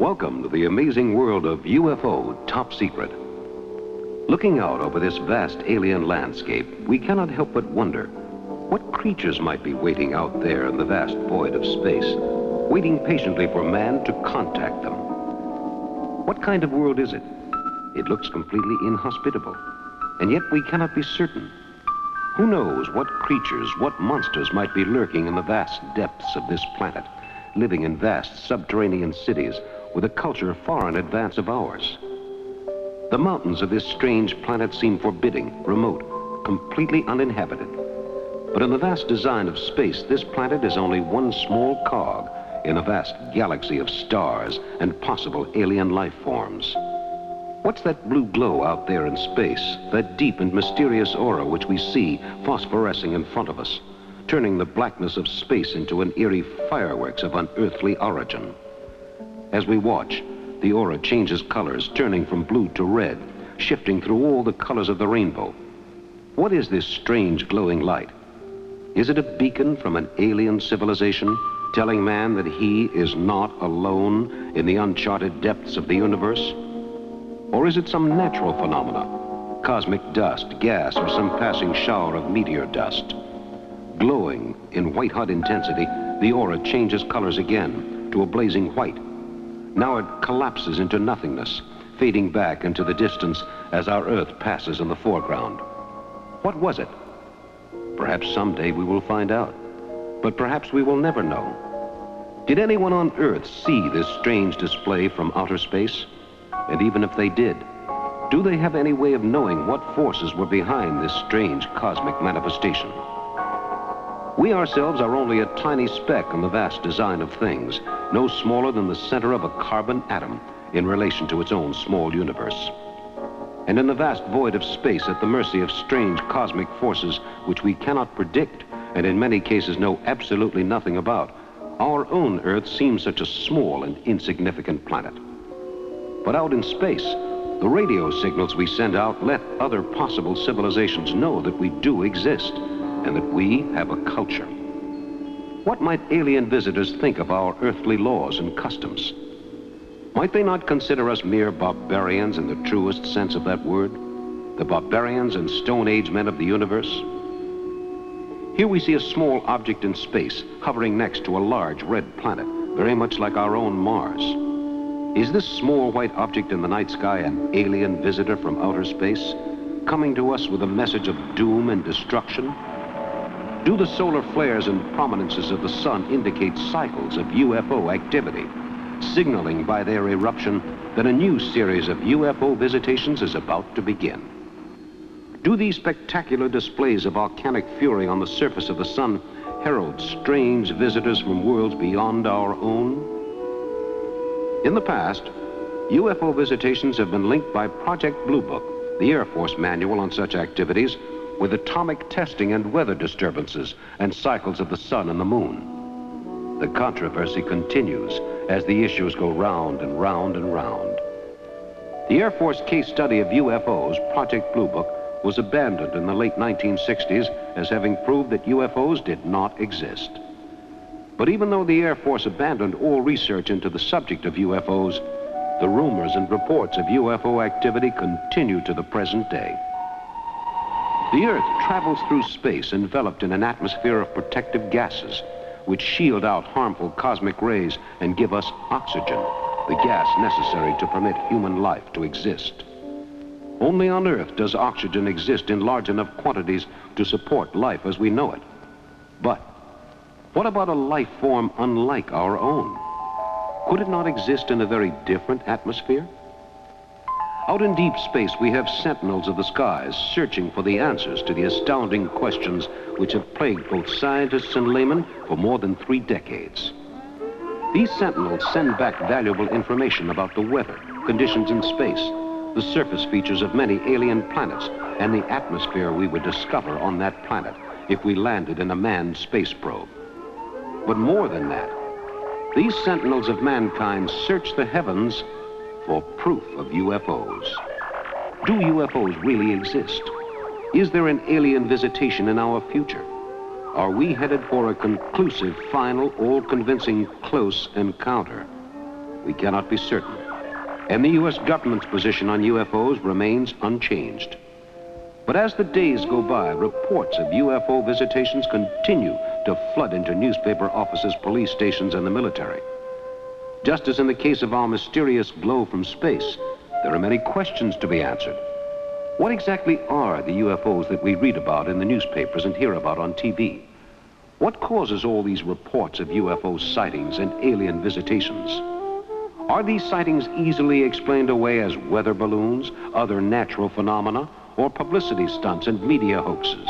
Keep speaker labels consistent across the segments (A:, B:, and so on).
A: Welcome to the amazing world of UFO Top Secret. Looking out over this vast alien landscape, we cannot help but wonder what creatures might be waiting out there in the vast void of space, waiting patiently for man to contact them. What kind of world is it? It looks completely inhospitable, and yet we cannot be certain. Who knows what creatures, what monsters might be lurking in the vast depths of this planet, living in vast subterranean cities with a culture far in advance of ours. The mountains of this strange planet seem forbidding, remote, completely uninhabited. But in the vast design of space, this planet is only one small cog in a vast galaxy of stars and possible alien life forms. What's that blue glow out there in space, that deep and mysterious aura which we see phosphorescing in front of us, turning the blackness of space into an eerie fireworks of unearthly origin? As we watch, the aura changes colors, turning from blue to red, shifting through all the colors of the rainbow. What is this strange glowing light? Is it a beacon from an alien civilization telling man that he is not alone in the uncharted depths of the universe? Or is it some natural phenomena, cosmic dust, gas, or some passing shower of meteor dust? Glowing in white-hot intensity, the aura changes colors again to a blazing white, now it collapses into nothingness, fading back into the distance as our Earth passes in the foreground. What was it? Perhaps someday we will find out. But perhaps we will never know. Did anyone on Earth see this strange display from outer space? And even if they did, do they have any way of knowing what forces were behind this strange cosmic manifestation? We ourselves are only a tiny speck in the vast design of things, no smaller than the center of a carbon atom in relation to its own small universe. And in the vast void of space at the mercy of strange cosmic forces which we cannot predict and in many cases know absolutely nothing about, our own Earth seems such a small and insignificant planet. But out in space, the radio signals we send out let other possible civilizations know that we do exist and that we have a culture. What might alien visitors think of our earthly laws and customs? Might they not consider us mere barbarians in the truest sense of that word? The barbarians and Stone Age men of the universe? Here we see a small object in space hovering next to a large red planet, very much like our own Mars. Is this small white object in the night sky an alien visitor from outer space, coming to us with a message of doom and destruction? Do the solar flares and prominences of the sun indicate cycles of UFO activity, signaling by their eruption that a new series of UFO visitations is about to begin? Do these spectacular displays of volcanic fury on the surface of the sun herald strange visitors from worlds beyond our own? In the past, UFO visitations have been linked by Project Blue Book, the Air Force manual on such activities, with atomic testing and weather disturbances and cycles of the sun and the moon. The controversy continues as the issues go round and round and round. The Air Force case study of UFOs, Project Blue Book, was abandoned in the late 1960s as having proved that UFOs did not exist. But even though the Air Force abandoned all research into the subject of UFOs, the rumors and reports of UFO activity continue to the present day. The Earth travels through space enveloped in an atmosphere of protective gases which shield out harmful cosmic rays and give us oxygen, the gas necessary to permit human life to exist. Only on Earth does oxygen exist in large enough quantities to support life as we know it. But what about a life form unlike our own? Could it not exist in a very different atmosphere? Out in deep space, we have sentinels of the skies searching for the answers to the astounding questions which have plagued both scientists and laymen for more than three decades. These sentinels send back valuable information about the weather, conditions in space, the surface features of many alien planets, and the atmosphere we would discover on that planet if we landed in a manned space probe. But more than that, these sentinels of mankind search the heavens for proof of UFOs. Do UFOs really exist? Is there an alien visitation in our future? Are we headed for a conclusive, final, all-convincing, close encounter? we cannot be certain. And the U.S. government's position on UFOs remains unchanged. But as the days go by, reports of UFO visitations continue to flood into newspaper offices, police stations, and the military. Just as in the case of our mysterious glow from space, there are many questions to be answered. What exactly are the UFOs that we read about in the newspapers and hear about on TV? What causes all these reports of UFO sightings and alien visitations? Are these sightings easily explained away as weather balloons, other natural phenomena, or publicity stunts and media hoaxes?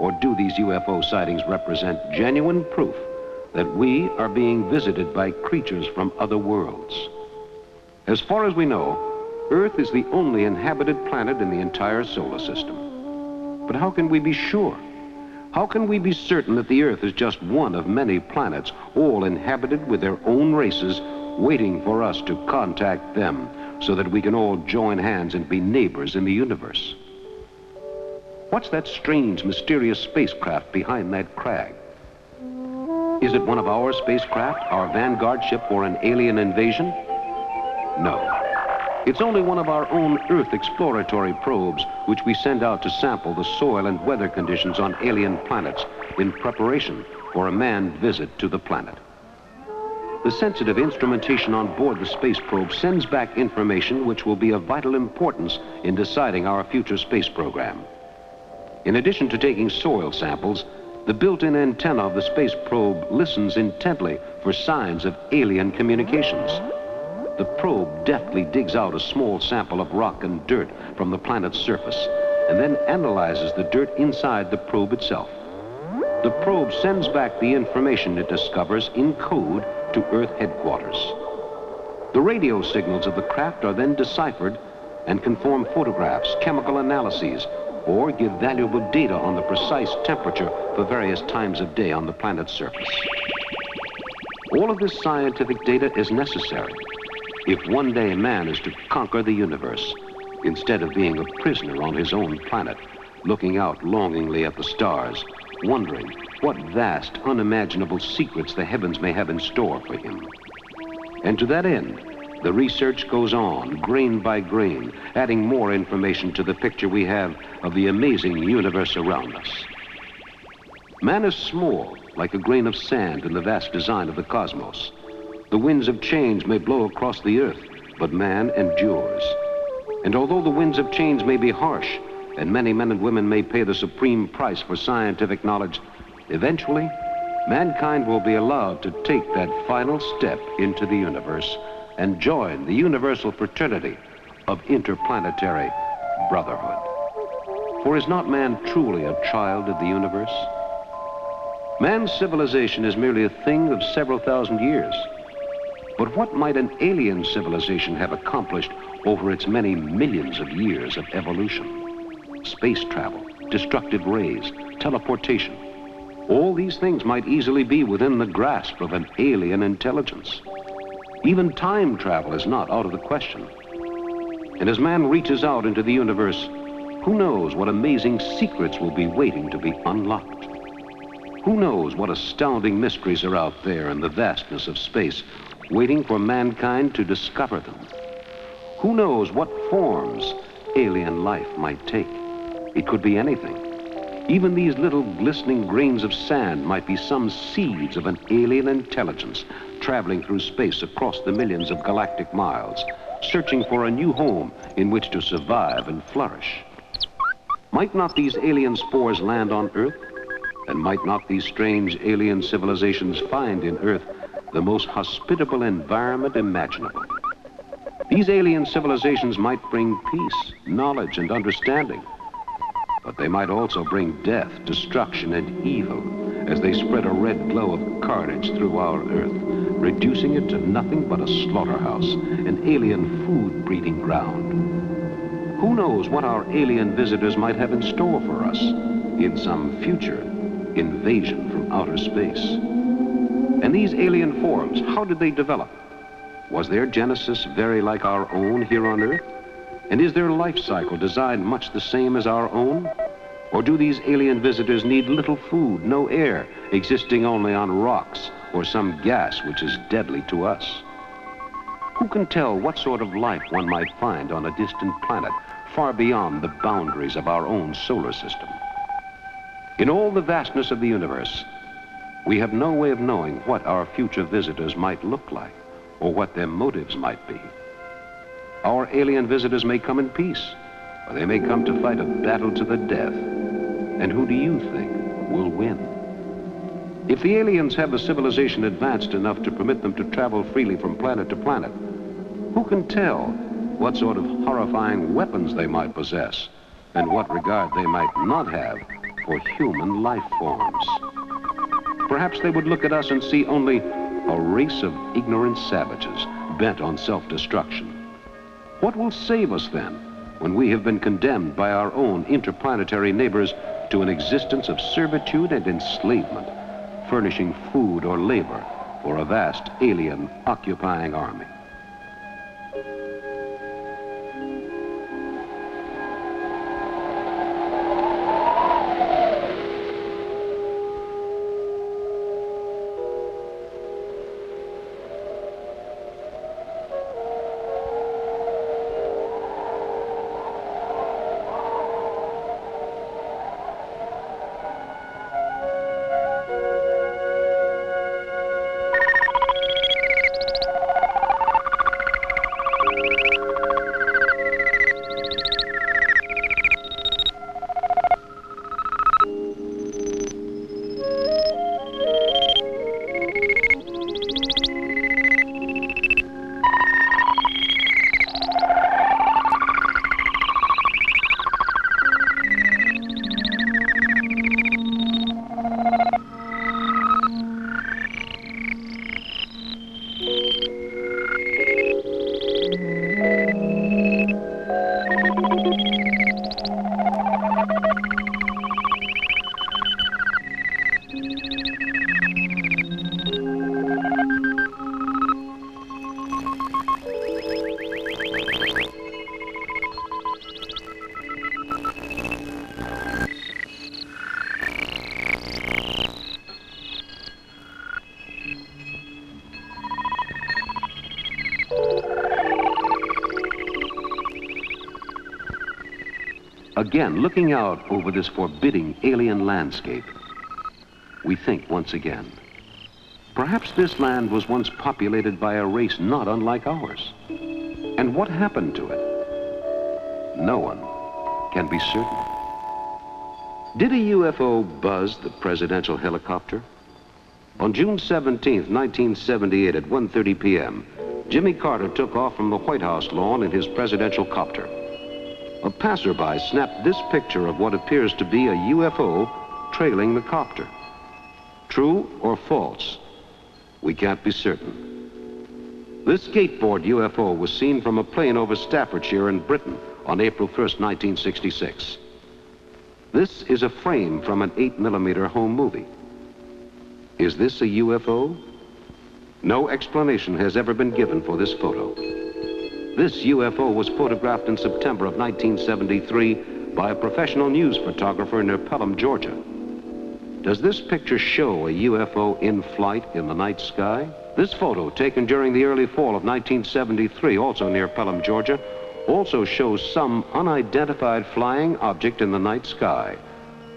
A: Or do these UFO sightings represent genuine proof that we are being visited by creatures from other worlds? As far as we know, Earth is the only inhabited planet in the entire solar system. But how can we be sure? How can we be certain that the Earth is just one of many planets, all inhabited with their own races, waiting for us to contact them so that we can all join hands and be neighbors in the universe? What's that strange, mysterious spacecraft behind that crag? Is it one of our spacecraft, our vanguard ship for an alien invasion? No. It's only one of our own Earth exploratory probes which we send out to sample the soil and weather conditions on alien planets in preparation for a manned visit to the planet. The sensitive instrumentation on board the space probe sends back information which will be of vital importance in deciding our future space program. In addition to taking soil samples, the built-in antenna of the space probe listens intently for signs of alien communications. The probe deftly digs out a small sample of rock and dirt from the planet's surface and then analyzes the dirt inside the probe itself. The probe sends back the information it discovers in code to Earth headquarters. The radio signals of the craft are then deciphered and can form photographs, chemical analyses, or give valuable data on the precise temperature for various times of day on the planet's surface. All of this scientific data is necessary if one day man is to conquer the universe, instead of being a prisoner on his own planet, looking out longingly at the stars, wondering what vast, unimaginable secrets the heavens may have in store for him. And to that end, the research goes on, grain by grain, adding more information to the picture we have of the amazing universe around us. Man is small, like a grain of sand in the vast design of the cosmos. The winds of change may blow across the earth, but man endures. And although the winds of change may be harsh, and many men and women may pay the supreme price for scientific knowledge, eventually, mankind will be allowed to take that final step into the universe and join the universal fraternity of interplanetary brotherhood. For is not man truly a child of the universe? Man's civilization is merely a thing of several thousand years. But what might an alien civilization have accomplished over its many millions of years of evolution? Space travel, destructive rays, teleportation. All these things might easily be within the grasp of an alien intelligence. Even time travel is not out of the question. And as man reaches out into the universe, who knows what amazing secrets will be waiting to be unlocked? Who knows what astounding mysteries are out there in the vastness of space waiting for mankind to discover them. Who knows what forms alien life might take? It could be anything. Even these little glistening grains of sand might be some seeds of an alien intelligence traveling through space across the millions of galactic miles, searching for a new home in which to survive and flourish. Might not these alien spores land on Earth? And might not these strange alien civilizations find in Earth the most hospitable environment imaginable. These alien civilizations might bring peace, knowledge, and understanding, but they might also bring death, destruction, and evil as they spread a red glow of carnage through our earth, reducing it to nothing but a slaughterhouse, an alien food breeding ground. Who knows what our alien visitors might have in store for us in some future invasion from outer space? And these alien forms, how did they develop? Was their genesis very like our own here on Earth? And is their life cycle designed much the same as our own? Or do these alien visitors need little food, no air, existing only on rocks or some gas which is deadly to us? Who can tell what sort of life one might find on a distant planet far beyond the boundaries of our own solar system? In all the vastness of the universe, we have no way of knowing what our future visitors might look like or what their motives might be. Our alien visitors may come in peace, or they may come to fight a battle to the death. And who do you think will win? If the aliens have a civilization advanced enough to permit them to travel freely from planet to planet, who can tell what sort of horrifying weapons they might possess and what regard they might not have for human life forms? Perhaps they would look at us and see only a race of ignorant savages bent on self-destruction. What will save us then when we have been condemned by our own interplanetary neighbors to an existence of servitude and enslavement, furnishing food or labor for a vast alien occupying army? Again, looking out over this forbidding alien landscape, we think once again. Perhaps this land was once populated by a race not unlike ours. And what happened to it? No one can be certain. Did a UFO buzz the presidential helicopter? On June 17, 1978 at 1.30 p.m., Jimmy Carter took off from the White House lawn in his presidential copter. A passerby snapped this picture of what appears to be a UFO trailing the copter. True or false? We can't be certain. This skateboard UFO was seen from a plane over Staffordshire in Britain on April 1st, 1966. This is a frame from an 8 millimeter home movie. Is this a UFO? No explanation has ever been given for this photo. This UFO was photographed in September of 1973 by a professional news photographer near Pelham, Georgia. Does this picture show a UFO in flight in the night sky? This photo, taken during the early fall of 1973, also near Pelham, Georgia, also shows some unidentified flying object in the night sky,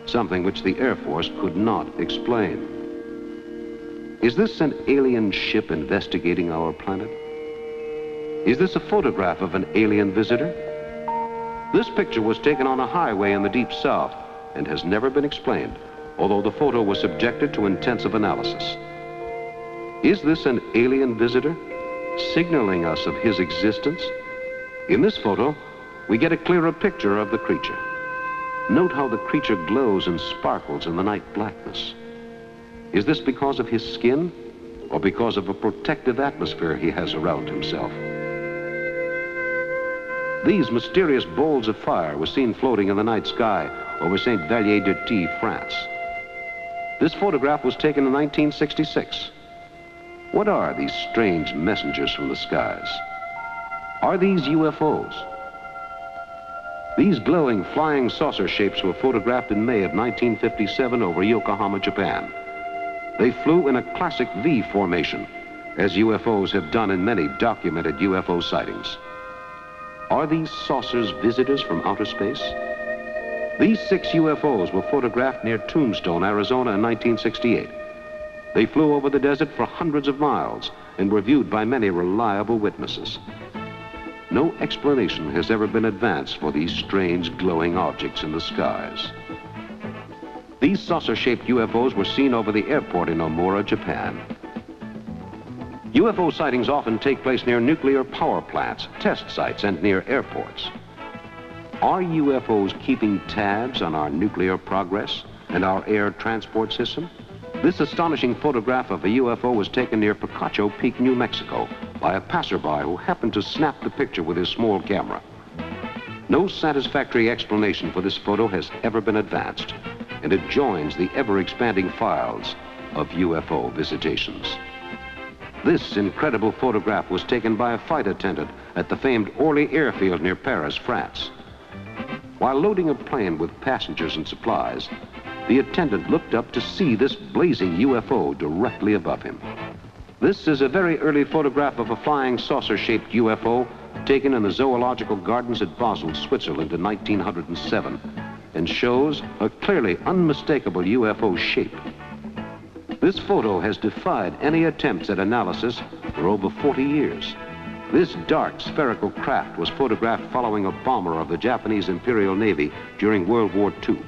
A: something which the Air Force could not explain. Is this an alien ship investigating our planet? Is this a photograph of an alien visitor? This picture was taken on a highway in the deep south and has never been explained, although the photo was subjected to intensive analysis. Is this an alien visitor signaling us of his existence? In this photo, we get a clearer picture of the creature. Note how the creature glows and sparkles in the night blackness. Is this because of his skin or because of a protective atmosphere he has around himself? These mysterious balls of fire were seen floating in the night sky over St. Vallier de T, France. This photograph was taken in 1966. What are these strange messengers from the skies? Are these UFOs? These glowing flying saucer shapes were photographed in May of 1957 over Yokohama, Japan. They flew in a classic V formation, as UFOs have done in many documented UFO sightings. Are these saucers visitors from outer space? These six UFOs were photographed near Tombstone, Arizona in 1968. They flew over the desert for hundreds of miles and were viewed by many reliable witnesses. No explanation has ever been advanced for these strange glowing objects in the skies. These saucer-shaped UFOs were seen over the airport in Omura, Japan. UFO sightings often take place near nuclear power plants, test sites, and near airports. Are UFOs keeping tabs on our nuclear progress and our air transport system? This astonishing photograph of a UFO was taken near Picacho Peak, New Mexico by a passerby who happened to snap the picture with his small camera. No satisfactory explanation for this photo has ever been advanced, and it joins the ever-expanding files of UFO visitations. This incredible photograph was taken by a flight attendant at the famed Orly Airfield near Paris, France. While loading a plane with passengers and supplies, the attendant looked up to see this blazing UFO directly above him. This is a very early photograph of a flying saucer-shaped UFO taken in the Zoological Gardens at Basel, Switzerland in 1907 and shows a clearly unmistakable UFO shape. This photo has defied any attempts at analysis for over 40 years. This dark spherical craft was photographed following a bomber of the Japanese Imperial Navy during World War II,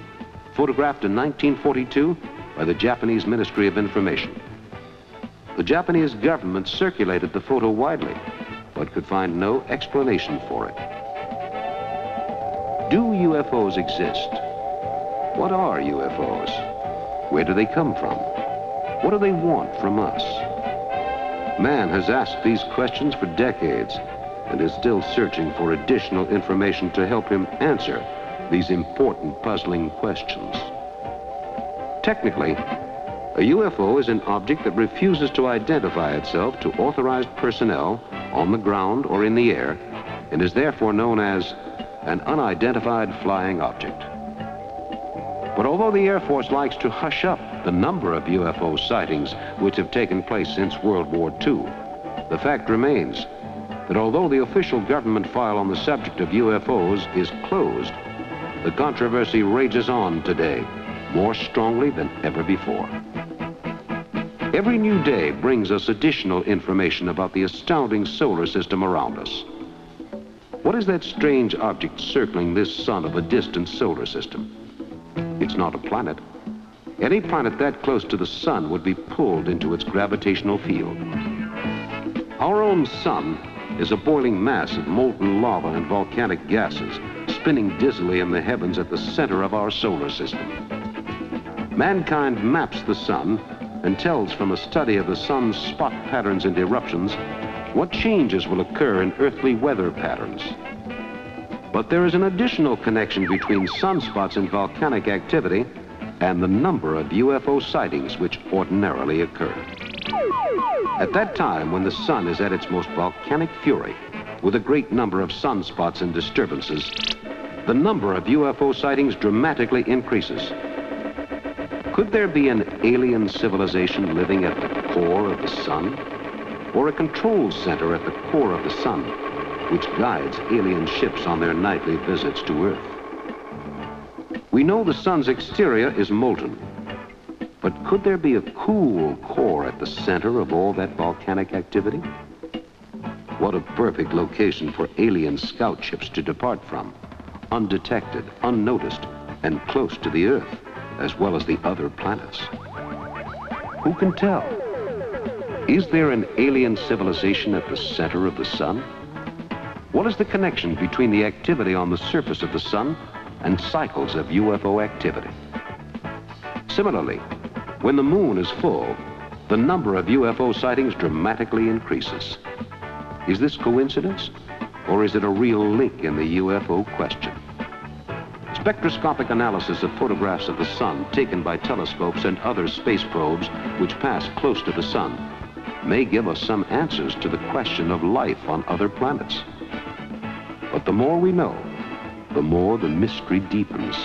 A: photographed in 1942 by the Japanese Ministry of Information. The Japanese government circulated the photo widely, but could find no explanation for it. Do UFOs exist? What are UFOs? Where do they come from? What do they want from us? Man has asked these questions for decades and is still searching for additional information to help him answer these important puzzling questions. Technically, a UFO is an object that refuses to identify itself to authorized personnel on the ground or in the air and is therefore known as an unidentified flying object. But although the Air Force likes to hush up the number of UFO sightings which have taken place since World War II, the fact remains that although the official government file on the subject of UFOs is closed, the controversy rages on today more strongly than ever before. Every new day brings us additional information about the astounding solar system around us. What is that strange object circling this sun of a distant solar system? It's not a planet. Any planet that close to the sun would be pulled into its gravitational field. Our own sun is a boiling mass of molten lava and volcanic gases spinning dizzily in the heavens at the center of our solar system. Mankind maps the sun and tells from a study of the sun's spot patterns and eruptions what changes will occur in earthly weather patterns. But there is an additional connection between sunspots and volcanic activity and the number of UFO sightings which ordinarily occur. At that time, when the sun is at its most volcanic fury, with a great number of sunspots and disturbances, the number of UFO sightings dramatically increases. Could there be an alien civilization living at the core of the sun? Or a control center at the core of the sun which guides alien ships on their nightly visits to Earth. We know the sun's exterior is molten, but could there be a cool core at the center of all that volcanic activity? What a perfect location for alien scout ships to depart from, undetected, unnoticed, and close to the Earth, as well as the other planets. Who can tell? Is there an alien civilization at the center of the sun? What is the connection between the activity on the surface of the sun and cycles of UFO activity? Similarly, when the moon is full, the number of UFO sightings dramatically increases. Is this coincidence, or is it a real link in the UFO question? Spectroscopic analysis of photographs of the sun taken by telescopes and other space probes which pass close to the sun may give us some answers to the question of life on other planets. But the more we know, the more the mystery deepens.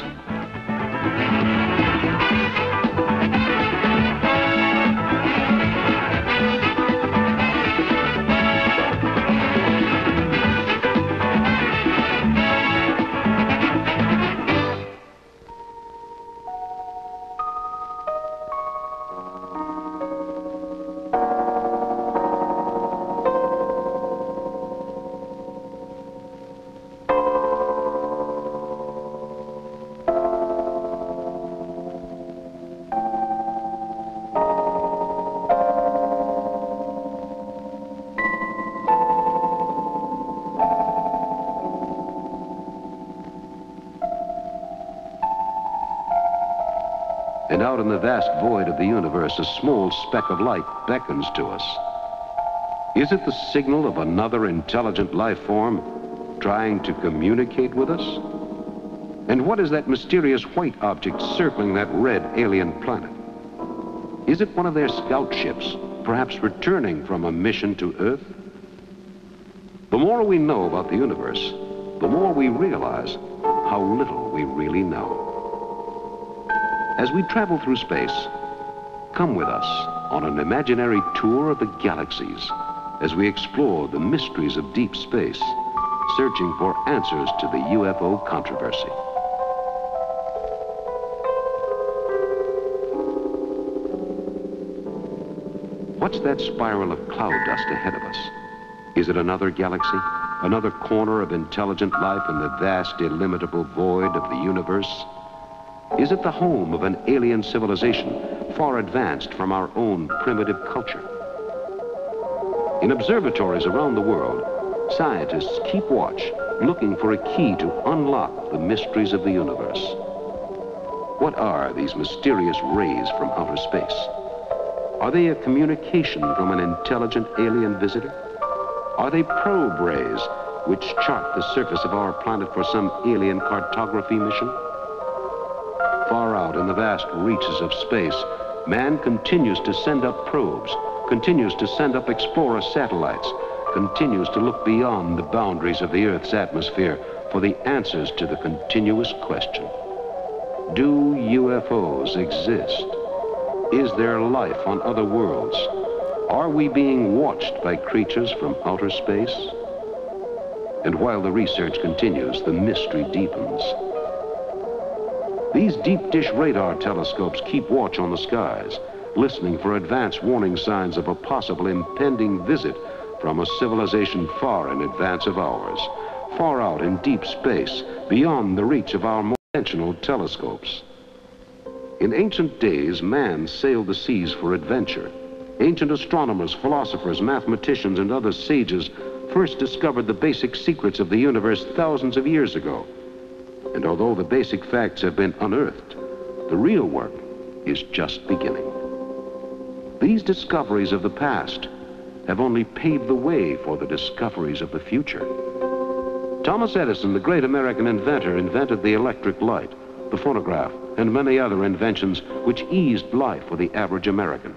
A: The vast void of the universe, a small speck of light beckons to us. Is it the signal of another intelligent life form trying to communicate with us? And what is that mysterious white object circling that red alien planet? Is it one of their scout ships, perhaps returning from a mission to Earth? The more we know about the universe, the more we realize how little we really know. As we travel through space, come with us on an imaginary tour of the galaxies as we explore the mysteries of deep space, searching for answers to the UFO controversy. What's that spiral of cloud dust ahead of us? Is it another galaxy? Another corner of intelligent life in the vast, illimitable void of the universe? Is it the home of an alien civilization far advanced from our own primitive culture? In observatories around the world, scientists keep watch, looking for a key to unlock the mysteries of the universe. What are these mysterious rays from outer space? Are they a communication from an intelligent alien visitor? Are they probe rays which chart the surface of our planet for some alien cartography mission? Far out in the vast reaches of space, man continues to send up probes, continues to send up explorer satellites, continues to look beyond the boundaries of the Earth's atmosphere for the answers to the continuous question. Do UFOs exist? Is there life on other worlds? Are we being watched by creatures from outer space? And while the research continues, the mystery deepens. These deep dish radar telescopes keep watch on the skies, listening for advance warning signs of a possible impending visit from a civilization far in advance of ours, far out in deep space, beyond the reach of our more conventional telescopes. In ancient days, man sailed the seas for adventure, Ancient astronomers, philosophers, mathematicians, and other sages first discovered the basic secrets of the universe thousands of years ago. And although the basic facts have been unearthed, the real work is just beginning. These discoveries of the past have only paved the way for the discoveries of the future. Thomas Edison, the great American inventor, invented the electric light, the phonograph, and many other inventions which eased life for the average American.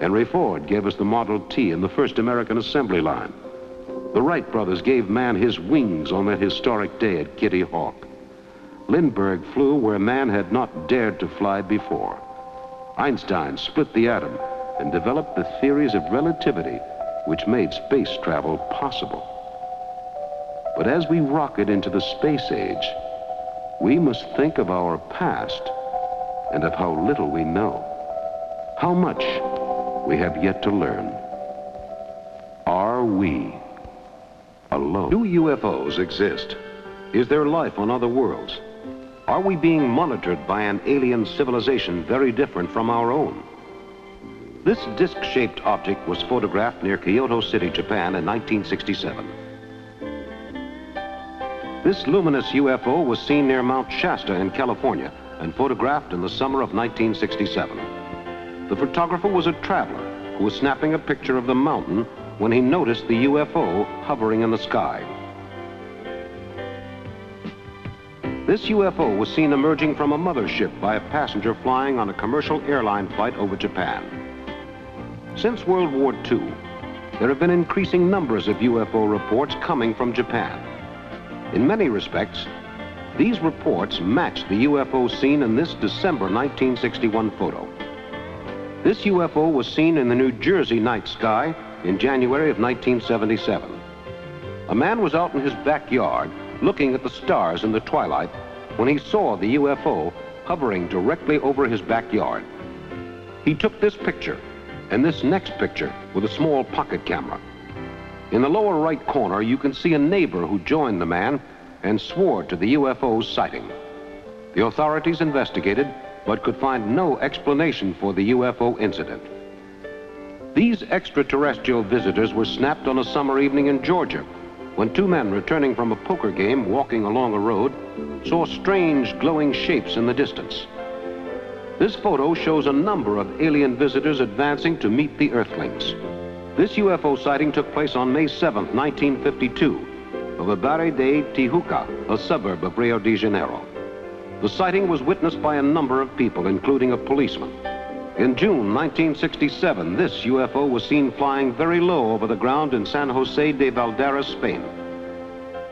A: Henry Ford gave us the Model T and the first American assembly line. The Wright brothers gave man his wings on that historic day at Kitty Hawk. Lindbergh flew where man had not dared to fly before. Einstein split the atom and developed the theories of relativity which made space travel possible. But as we rocket into the space age, we must think of our past and of how little we know. How much we have yet to learn. Are we alone? Do UFOs exist? Is there life on other worlds? Are we being monitored by an alien civilization very different from our own? This disc-shaped object was photographed near Kyoto City, Japan in 1967. This luminous UFO was seen near Mount Shasta in California and photographed in the summer of 1967. The photographer was a traveler who was snapping a picture of the mountain when he noticed the UFO hovering in the sky. This UFO was seen emerging from a mothership by a passenger flying on a commercial airline flight over Japan. Since World War II, there have been increasing numbers of UFO reports coming from Japan. In many respects, these reports match the UFO seen in this December 1961 photo. This UFO was seen in the New Jersey night sky in January of 1977. A man was out in his backyard looking at the stars in the twilight when he saw the UFO hovering directly over his backyard. He took this picture and this next picture with a small pocket camera. In the lower right corner, you can see a neighbor who joined the man and swore to the UFO's sighting. The authorities investigated but could find no explanation for the UFO incident. These extraterrestrial visitors were snapped on a summer evening in Georgia when two men returning from a poker game walking along a road saw strange glowing shapes in the distance. This photo shows a number of alien visitors advancing to meet the Earthlings. This UFO sighting took place on May 7, 1952, over Barra de Tijuca, a suburb of Rio de Janeiro. The sighting was witnessed by a number of people, including a policeman. In June 1967, this UFO was seen flying very low over the ground in San Jose de Valderas, Spain.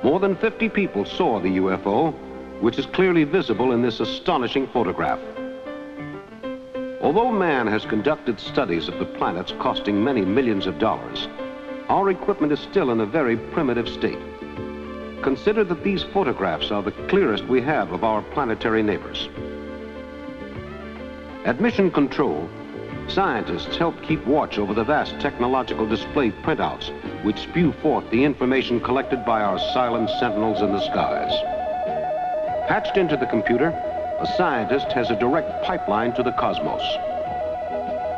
A: More than 50 people saw the UFO, which is clearly visible in this astonishing photograph. Although man has conducted studies of the planets costing many millions of dollars, our equipment is still in a very primitive state. Consider that these photographs are the clearest we have of our planetary neighbors. At Mission Control, scientists help keep watch over the vast technological display printouts which spew forth the information collected by our silent sentinels in the skies. Patched into the computer, a scientist has a direct pipeline to the cosmos.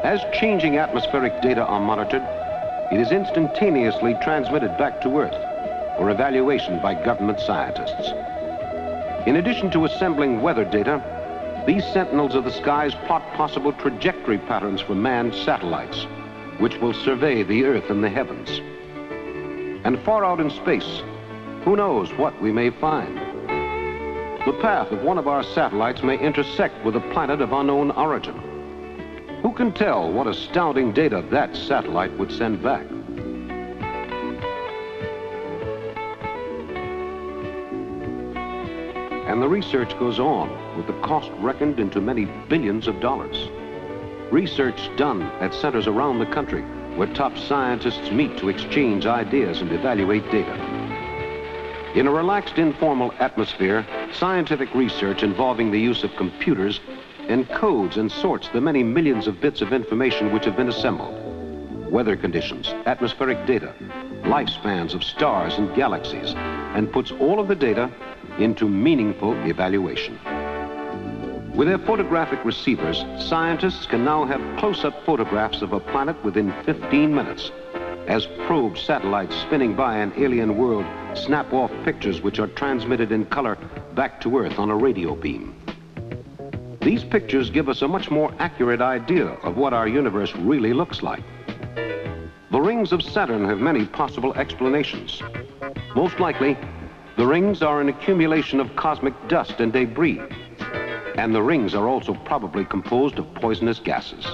A: As changing atmospheric data are monitored, it is instantaneously transmitted back to Earth for evaluation by government scientists. In addition to assembling weather data, these sentinels of the skies plot possible trajectory patterns for manned satellites, which will survey the Earth and the heavens. And far out in space, who knows what we may find? The path of one of our satellites may intersect with a planet of unknown origin. Who can tell what astounding data that satellite would send back? And the research goes on, with the cost reckoned into many billions of dollars. Research done at centers around the country where top scientists meet to exchange ideas and evaluate data. In a relaxed, informal atmosphere, scientific research involving the use of computers encodes and sorts the many millions of bits of information which have been assembled. Weather conditions, atmospheric data, lifespans of stars and galaxies, and puts all of the data into meaningful evaluation. With their photographic receivers, scientists can now have close-up photographs of a planet within 15 minutes as probe satellites spinning by an alien world snap off pictures which are transmitted in color back to Earth on a radio beam. These pictures give us a much more accurate idea of what our universe really looks like. The rings of Saturn have many possible explanations. Most likely, the rings are an accumulation of cosmic dust and debris, and the rings are also probably composed of poisonous gases.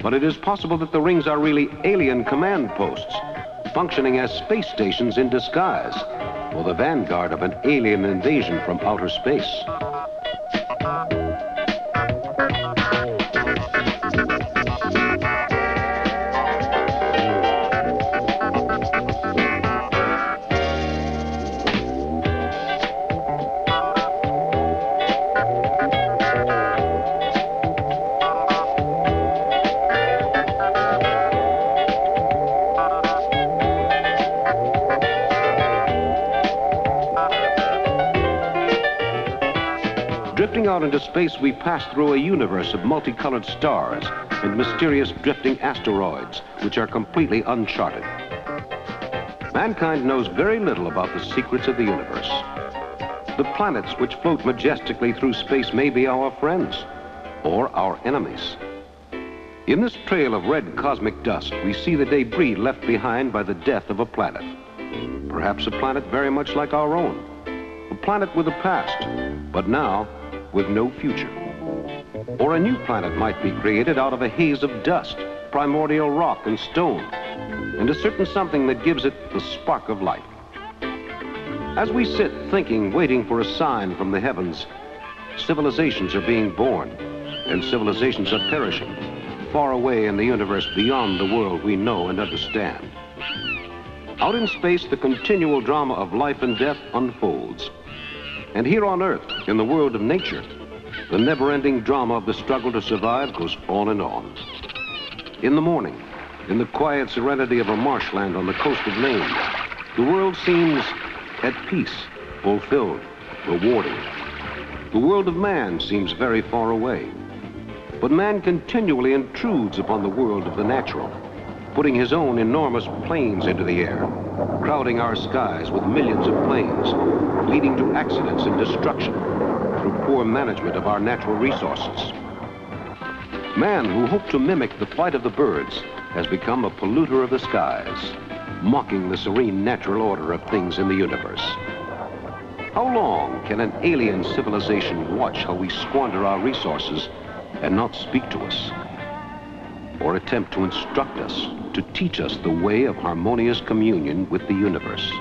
A: But it is possible that the rings are really alien command posts, functioning as space stations in disguise, or the vanguard of an alien invasion from outer space. Out into space, we pass through a universe of multicolored stars and mysterious drifting asteroids, which are completely uncharted. Mankind knows very little about the secrets of the universe. The planets which float majestically through space may be our friends or our enemies. In this trail of red cosmic dust, we see the debris left behind by the death of a planet. Perhaps a planet very much like our own. A planet with a past, but now with no future. Or a new planet might be created out of a haze of dust, primordial rock and stone, and a certain something that gives it the spark of life. As we sit thinking, waiting for a sign from the heavens, civilizations are being born, and civilizations are perishing, far away in the universe beyond the world we know and understand. Out in space, the continual drama of life and death unfolds. And here on Earth, in the world of nature, the never-ending drama of the struggle to survive goes on and on. In the morning, in the quiet serenity of a marshland on the coast of Maine, the world seems at peace, fulfilled, rewarding. The world of man seems very far away. But man continually intrudes upon the world of the natural, putting his own enormous planes into the air, crowding our skies with millions of planes, leading to accidents and destruction, through poor management of our natural resources. Man, who hoped to mimic the flight of the birds, has become a polluter of the skies, mocking the serene natural order of things in the universe. How long can an alien civilization watch how we squander our resources and not speak to us? Or attempt to instruct us, to teach us the way of harmonious communion with the universe?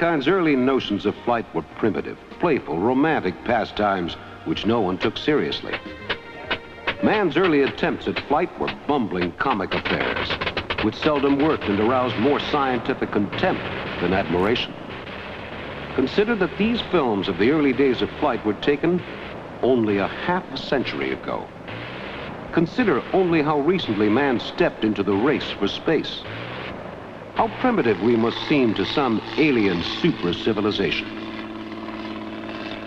A: Mankind's early notions of flight were primitive, playful, romantic pastimes which no one took seriously. Man's early attempts at flight were bumbling comic affairs, which seldom worked and aroused more scientific contempt than admiration. Consider that these films of the early days of flight were taken only a half a century ago. Consider only how recently man stepped into the race for space. How primitive we must seem to some alien super civilization.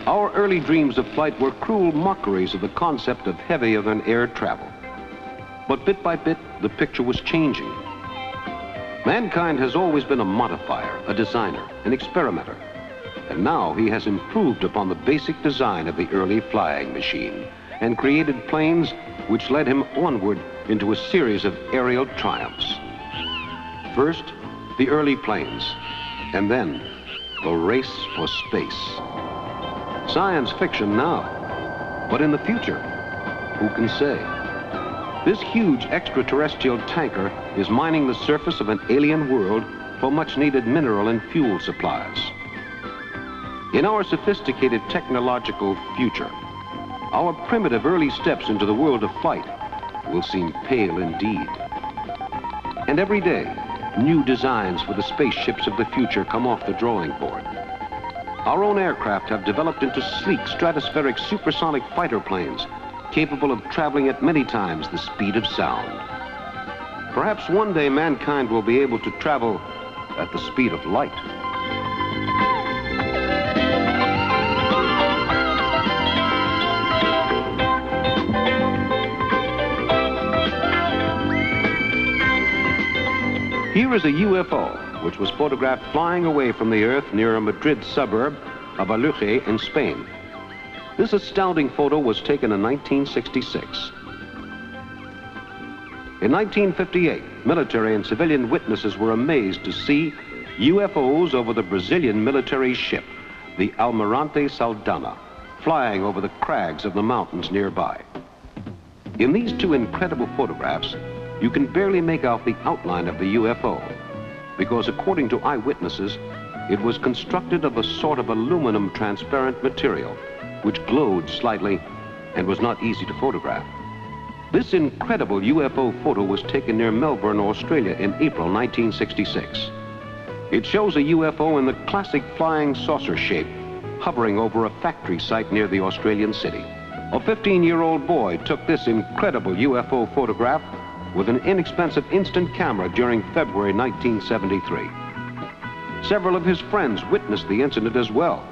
A: Our early dreams of flight were cruel mockeries of the concept of heavier than air travel. But bit by bit, the picture was changing. Mankind has always been a modifier, a designer, an experimenter. And now he has improved upon the basic design of the early flying machine and created planes which led him onward into a series of aerial triumphs. First, the early planes, and then the race for space. Science fiction now, but in the future, who can say? This huge extraterrestrial tanker is mining the surface of an alien world for much needed mineral and fuel supplies. In our sophisticated technological future, our primitive early steps into the world of flight will seem pale indeed. And every day, new designs for the spaceships of the future come off the drawing board. Our own aircraft have developed into sleek stratospheric supersonic fighter planes capable of traveling at many times the speed of sound. Perhaps one day mankind will be able to travel at the speed of light. Here is a UFO, which was photographed flying away from the Earth near a Madrid suburb of Aluche in Spain. This astounding photo was taken in 1966. In 1958, military and civilian witnesses were amazed to see UFOs over the Brazilian military ship, the Almirante Saldanha, flying over the crags of the mountains nearby. In these two incredible photographs, you can barely make out the outline of the UFO because according to eyewitnesses, it was constructed of a sort of aluminum transparent material which glowed slightly and was not easy to photograph. This incredible UFO photo was taken near Melbourne, Australia in April 1966. It shows a UFO in the classic flying saucer shape hovering over a factory site near the Australian city. A 15-year-old boy took this incredible UFO photograph with an inexpensive instant camera during February 1973. Several of his friends witnessed the incident as well.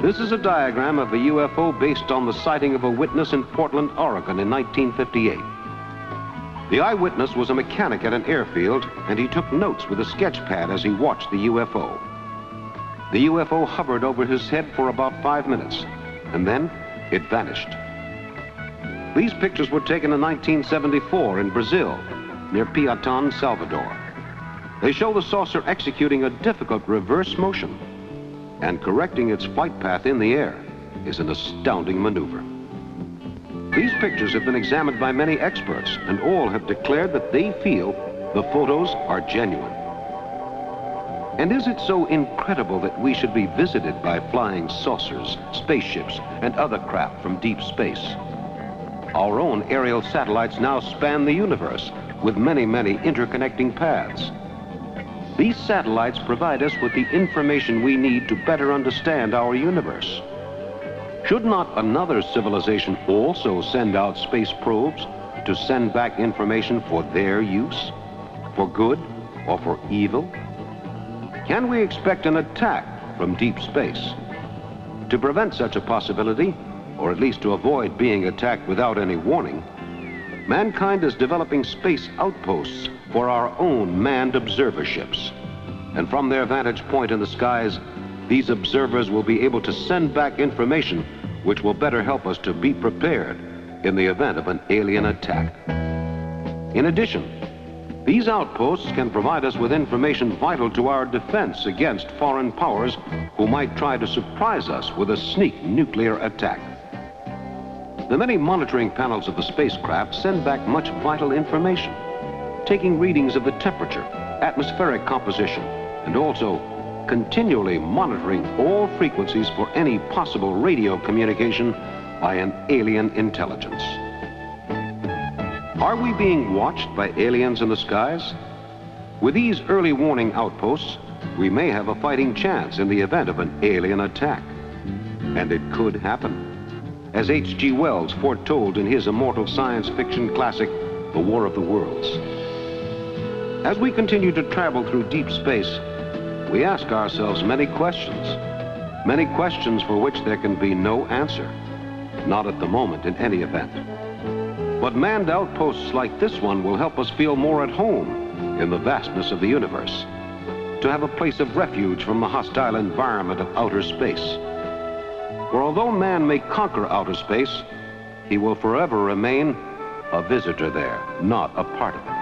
A: This is a diagram of a UFO based on the sighting of a witness in Portland, Oregon in 1958. The eyewitness was a mechanic at an airfield, and he took notes with a sketch pad as he watched the UFO. The UFO hovered over his head for about five minutes, and then it vanished. These pictures were taken in 1974 in Brazil, near Piatã, Salvador. They show the saucer executing a difficult reverse motion, and correcting its flight path in the air is an astounding maneuver. These pictures have been examined by many experts, and all have declared that they feel The photos are genuine. And is it so incredible that we should be visited by flying saucers, spaceships, and other craft from deep space? Our own aerial satellites now span the universe with many, many interconnecting paths. These satellites provide us with the information we need to better understand our universe. Should not another civilization also send out space probes to send back information for their use? For good or for evil? Can we expect an attack from deep space? To prevent such a possibility, or at least to avoid being attacked without any warning, mankind is developing space outposts for our own manned observer ships. And from their vantage point in the skies, these observers will be able to send back information which will better help us to be prepared in the event of an alien attack. In addition, these outposts can provide us with information vital to our defense against foreign powers who might try to surprise us with a sneak nuclear attack. The many monitoring panels of the spacecraft send back much vital information, taking readings of the temperature, atmospheric composition, and also continually monitoring all frequencies for any possible radio communication by an alien intelligence. Are we being watched by aliens in the skies? With these early warning outposts, we may have a fighting chance in the event of an alien attack. And it could happen. As H.G. Wells foretold in his immortal science fiction classic, The War of the Worlds. As we continue to travel through deep space, we ask ourselves many questions. Many questions for which there can be no answer. Not at the moment in any event. But manned outposts like this one will help us feel more at home in the vastness of the universe. To have a place of refuge from the hostile environment of outer space. For although man may conquer outer space, he will forever remain a visitor there, not a part of it.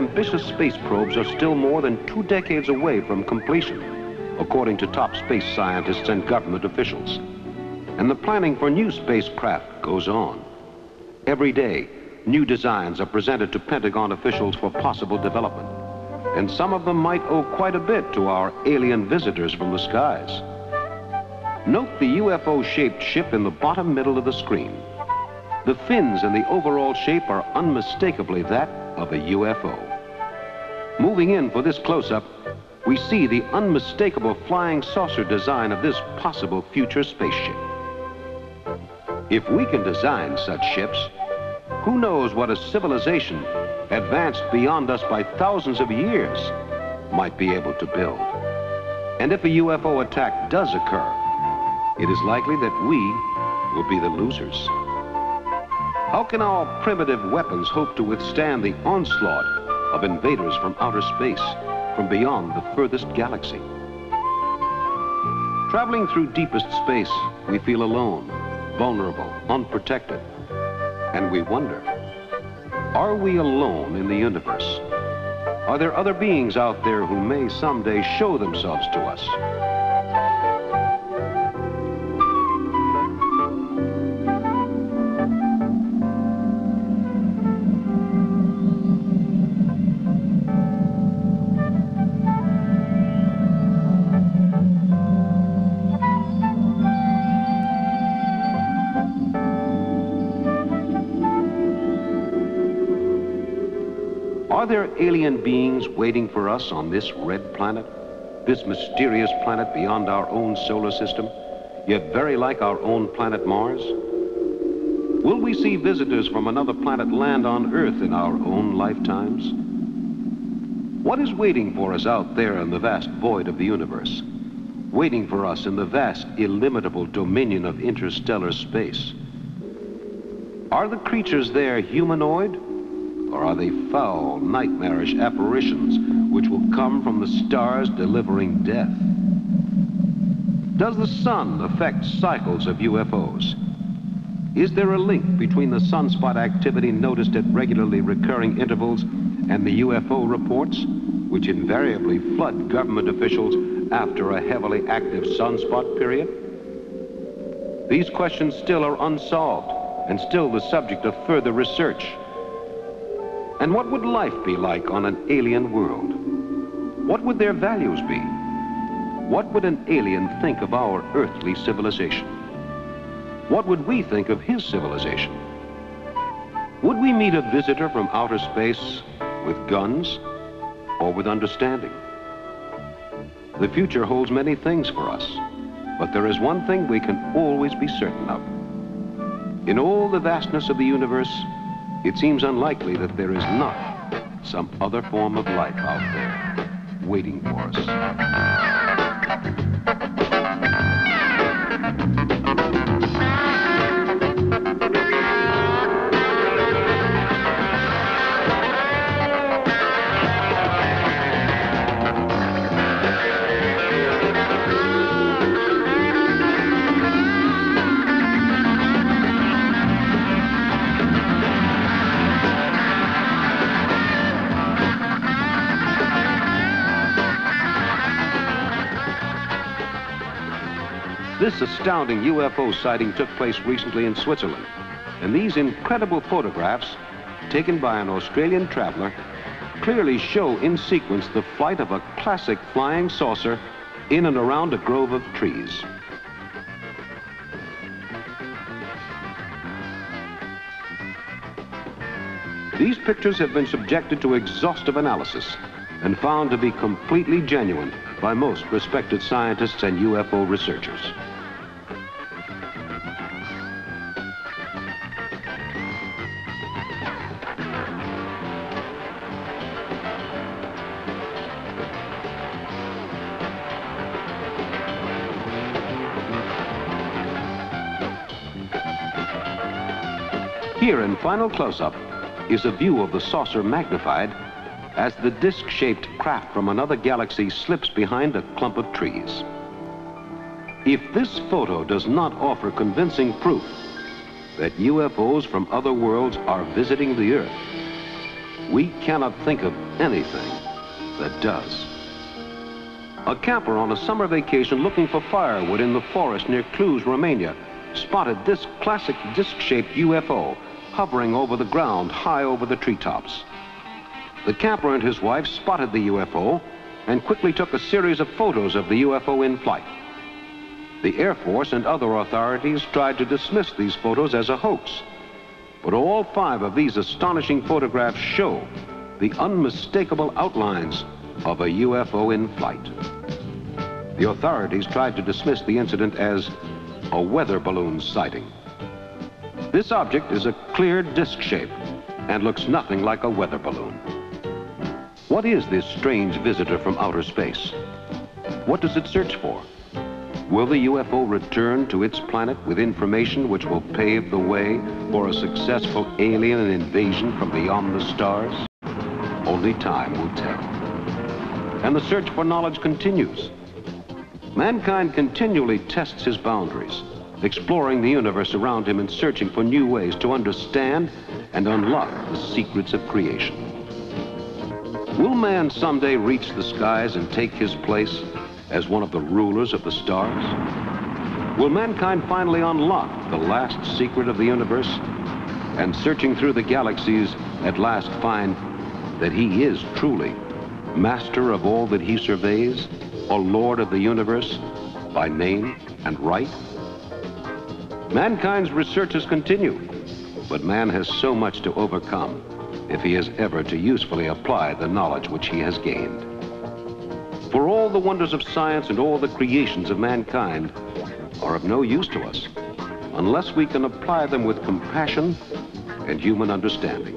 A: Ambitious space probes are still more than two decades away from completion, according to top space scientists and government officials. And the planning for new spacecraft goes on. Every day, new designs are presented to Pentagon officials for possible development. And some of them might owe quite a bit to our alien visitors from the skies. Note the UFO-shaped ship in the bottom middle of the screen. The fins and the overall shape are unmistakably that of a UFO. Moving in for this close-up, we see the unmistakable flying saucer design of this possible future spaceship. If we can design such ships, who knows what a civilization advanced beyond us by thousands of years might be able to build. And if a UFO attack does occur, it is likely that we will be the losers. How can our primitive weapons hope to withstand the onslaught of invaders from outer space, from beyond the furthest galaxy? Traveling through deepest space, we feel alone, vulnerable, unprotected. And we wonder, are we alone in the universe? Are there other beings out there who may someday show themselves to us? There alien beings waiting for us on this red planet? This mysterious planet beyond our own solar system, yet very like our own planet Mars? Will we see visitors from another planet land on Earth in our own lifetimes? What is waiting for us out there in the vast void of the universe? Waiting for us in the vast, illimitable dominion of interstellar space? Are the creatures there humanoid? Or are they foul, nightmarish apparitions which will come from the stars delivering death? Does the sun affect cycles of UFOs? Is there a link between the sunspot activity noticed at regularly recurring intervals and the UFO reports, which invariably flood government officials after a heavily active sunspot period? These questions still are unsolved and still the subject of further research. And what would life be like on an alien world? What would their values be? What would an alien think of our earthly civilization? What would we think of his civilization? Would we meet a visitor from outer space with guns or with understanding? The future holds many things for us, but there is one thing we can always be certain of. In all the vastness of the universe, it seems unlikely that there is not some other form of life out there waiting for us. This astounding UFO sighting took place recently in Switzerland. And these incredible photographs, taken by an Australian traveler, clearly show in sequence the flight of a classic flying saucer in and around a grove of trees. These pictures have been subjected to exhaustive analysis and found to be completely genuine by most respected scientists and UFO researchers. Final close-up is a view of the saucer magnified as the disc-shaped craft from another galaxy slips behind a clump of trees. If this photo does not offer convincing proof that UFOs from other worlds are visiting the Earth, we cannot think of anything that does. A camper on a summer vacation looking for firewood in the forest near Cluj, Romania, spotted this classic disc-shaped UFO hovering over the ground high over the treetops. The camper and his wife spotted the UFO and quickly took a series of photos of the UFO in flight. The Air Force and other authorities tried to dismiss these photos as a hoax. But all five of these astonishing photographs show the unmistakable outlines of a UFO in flight. The authorities tried to dismiss the incident as a weather balloon sighting. This object is a clear disc shape and looks nothing like a weather balloon. What is this strange visitor from outer space? What does it search for? Will the UFO return to its planet with information which will pave the way for a successful alien invasion from beyond the stars? Only time will tell. And the search for knowledge continues. Mankind continually tests his boundaries, exploring the universe around him and searching for new ways to understand and unlock the secrets of creation. Will man someday reach the skies and take his place as one of the rulers of the stars? Will mankind finally unlock the last secret of the universe and searching through the galaxies at last find that he is truly master of all that he surveys or Lord of the universe by name and right? Mankind's researches continue, but man has so much to overcome if he is ever to usefully apply the knowledge which he has gained. For all the wonders of science and all the creations of mankind are of no use to us unless we can apply them with compassion and human understanding.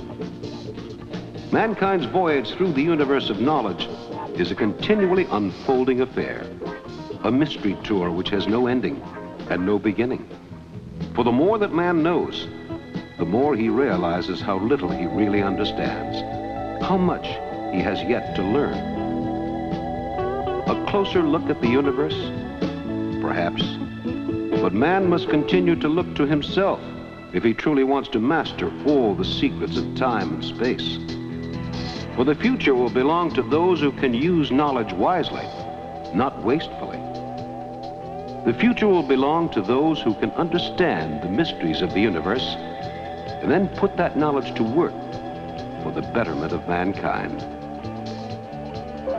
A: Mankind's voyage through the universe of knowledge is a continually unfolding affair, a mystery tour which has no ending and no beginning. For the more that man knows, the more he realizes how little he really understands, how much he has yet to learn. A closer look at the universe? Perhaps. But man must continue to look to himself if he truly wants to master all the secrets of time and space. For the future will belong to those who can use knowledge wisely, not wastefully. The future will belong to those who can understand the mysteries of the universe and then put that knowledge to work for the betterment of mankind.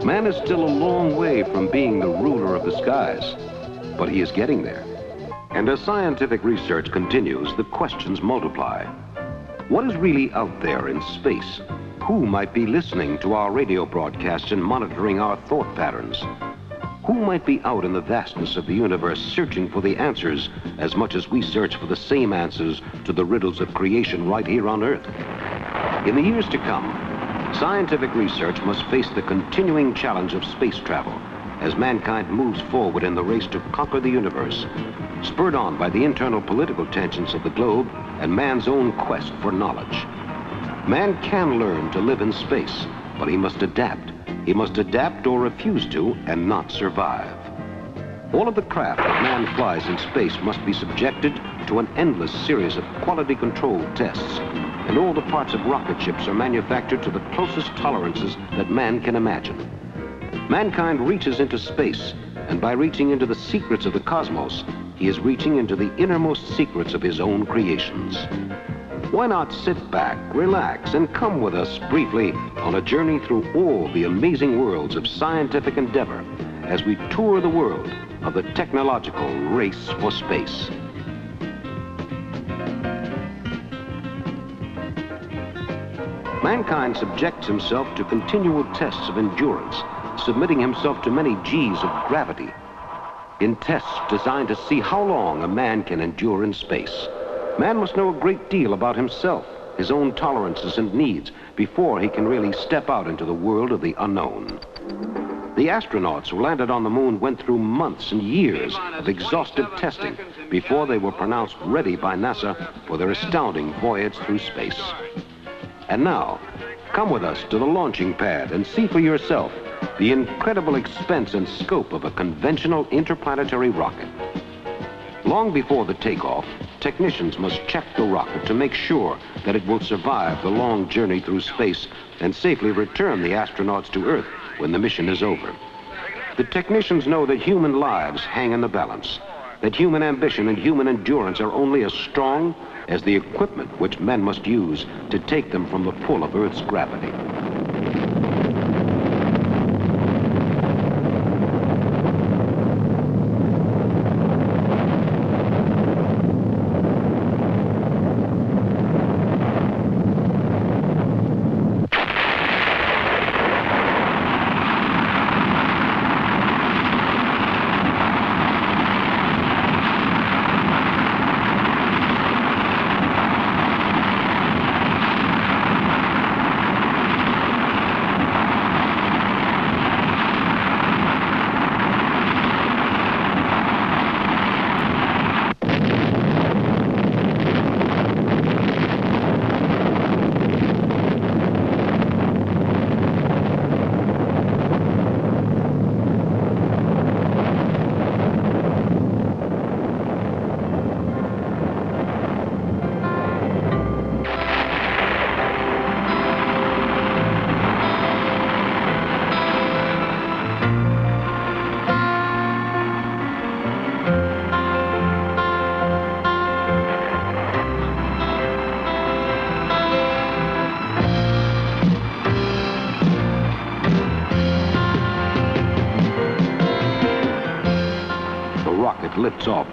A: Man is still a long way from being the ruler of the skies, but he is getting there. And as scientific research continues, the questions multiply. What is really out there in space who might be listening to our radio broadcasts and monitoring our thought patterns? Who might be out in the vastness of the universe searching for the answers as much as we search for the same answers to the riddles of creation right here on Earth? In the years to come, scientific research must face the continuing challenge of space travel as mankind moves forward in the race to conquer the universe, spurred on by the internal political tensions of the globe and man's own quest for knowledge. Man can learn to live in space, but he must adapt. He must adapt or refuse to and not survive. All of the craft that man flies in space must be subjected to an endless series of quality control tests, and all the parts of rocket ships are manufactured to the closest tolerances that man can imagine. Mankind reaches into space, and by reaching into the secrets of the cosmos, he is reaching into the innermost secrets of his own creations. Why not sit back, relax, and come with us briefly on a journey through all the amazing worlds of scientific endeavor as we tour the world of the technological race for space. Mankind subjects himself to continual tests of endurance, submitting himself to many G's of gravity in tests designed to see how long a man can endure in space. Man must know a great deal about himself, his own tolerances and needs, before he can really step out into the world of the unknown. The astronauts who landed on the moon went through months and years of exhaustive testing before they were pronounced ready by NASA for their astounding voyage through space. And now, come with us to the launching pad and see for yourself the incredible expense and scope of a conventional interplanetary rocket. Long before the takeoff, technicians must check the rocket to make sure that it will survive the long journey through space and safely return the astronauts to Earth when the mission is over. The technicians know that human lives hang in the balance, that human ambition and human endurance are only as strong as the equipment which men must use to take them from the pull of Earth's gravity.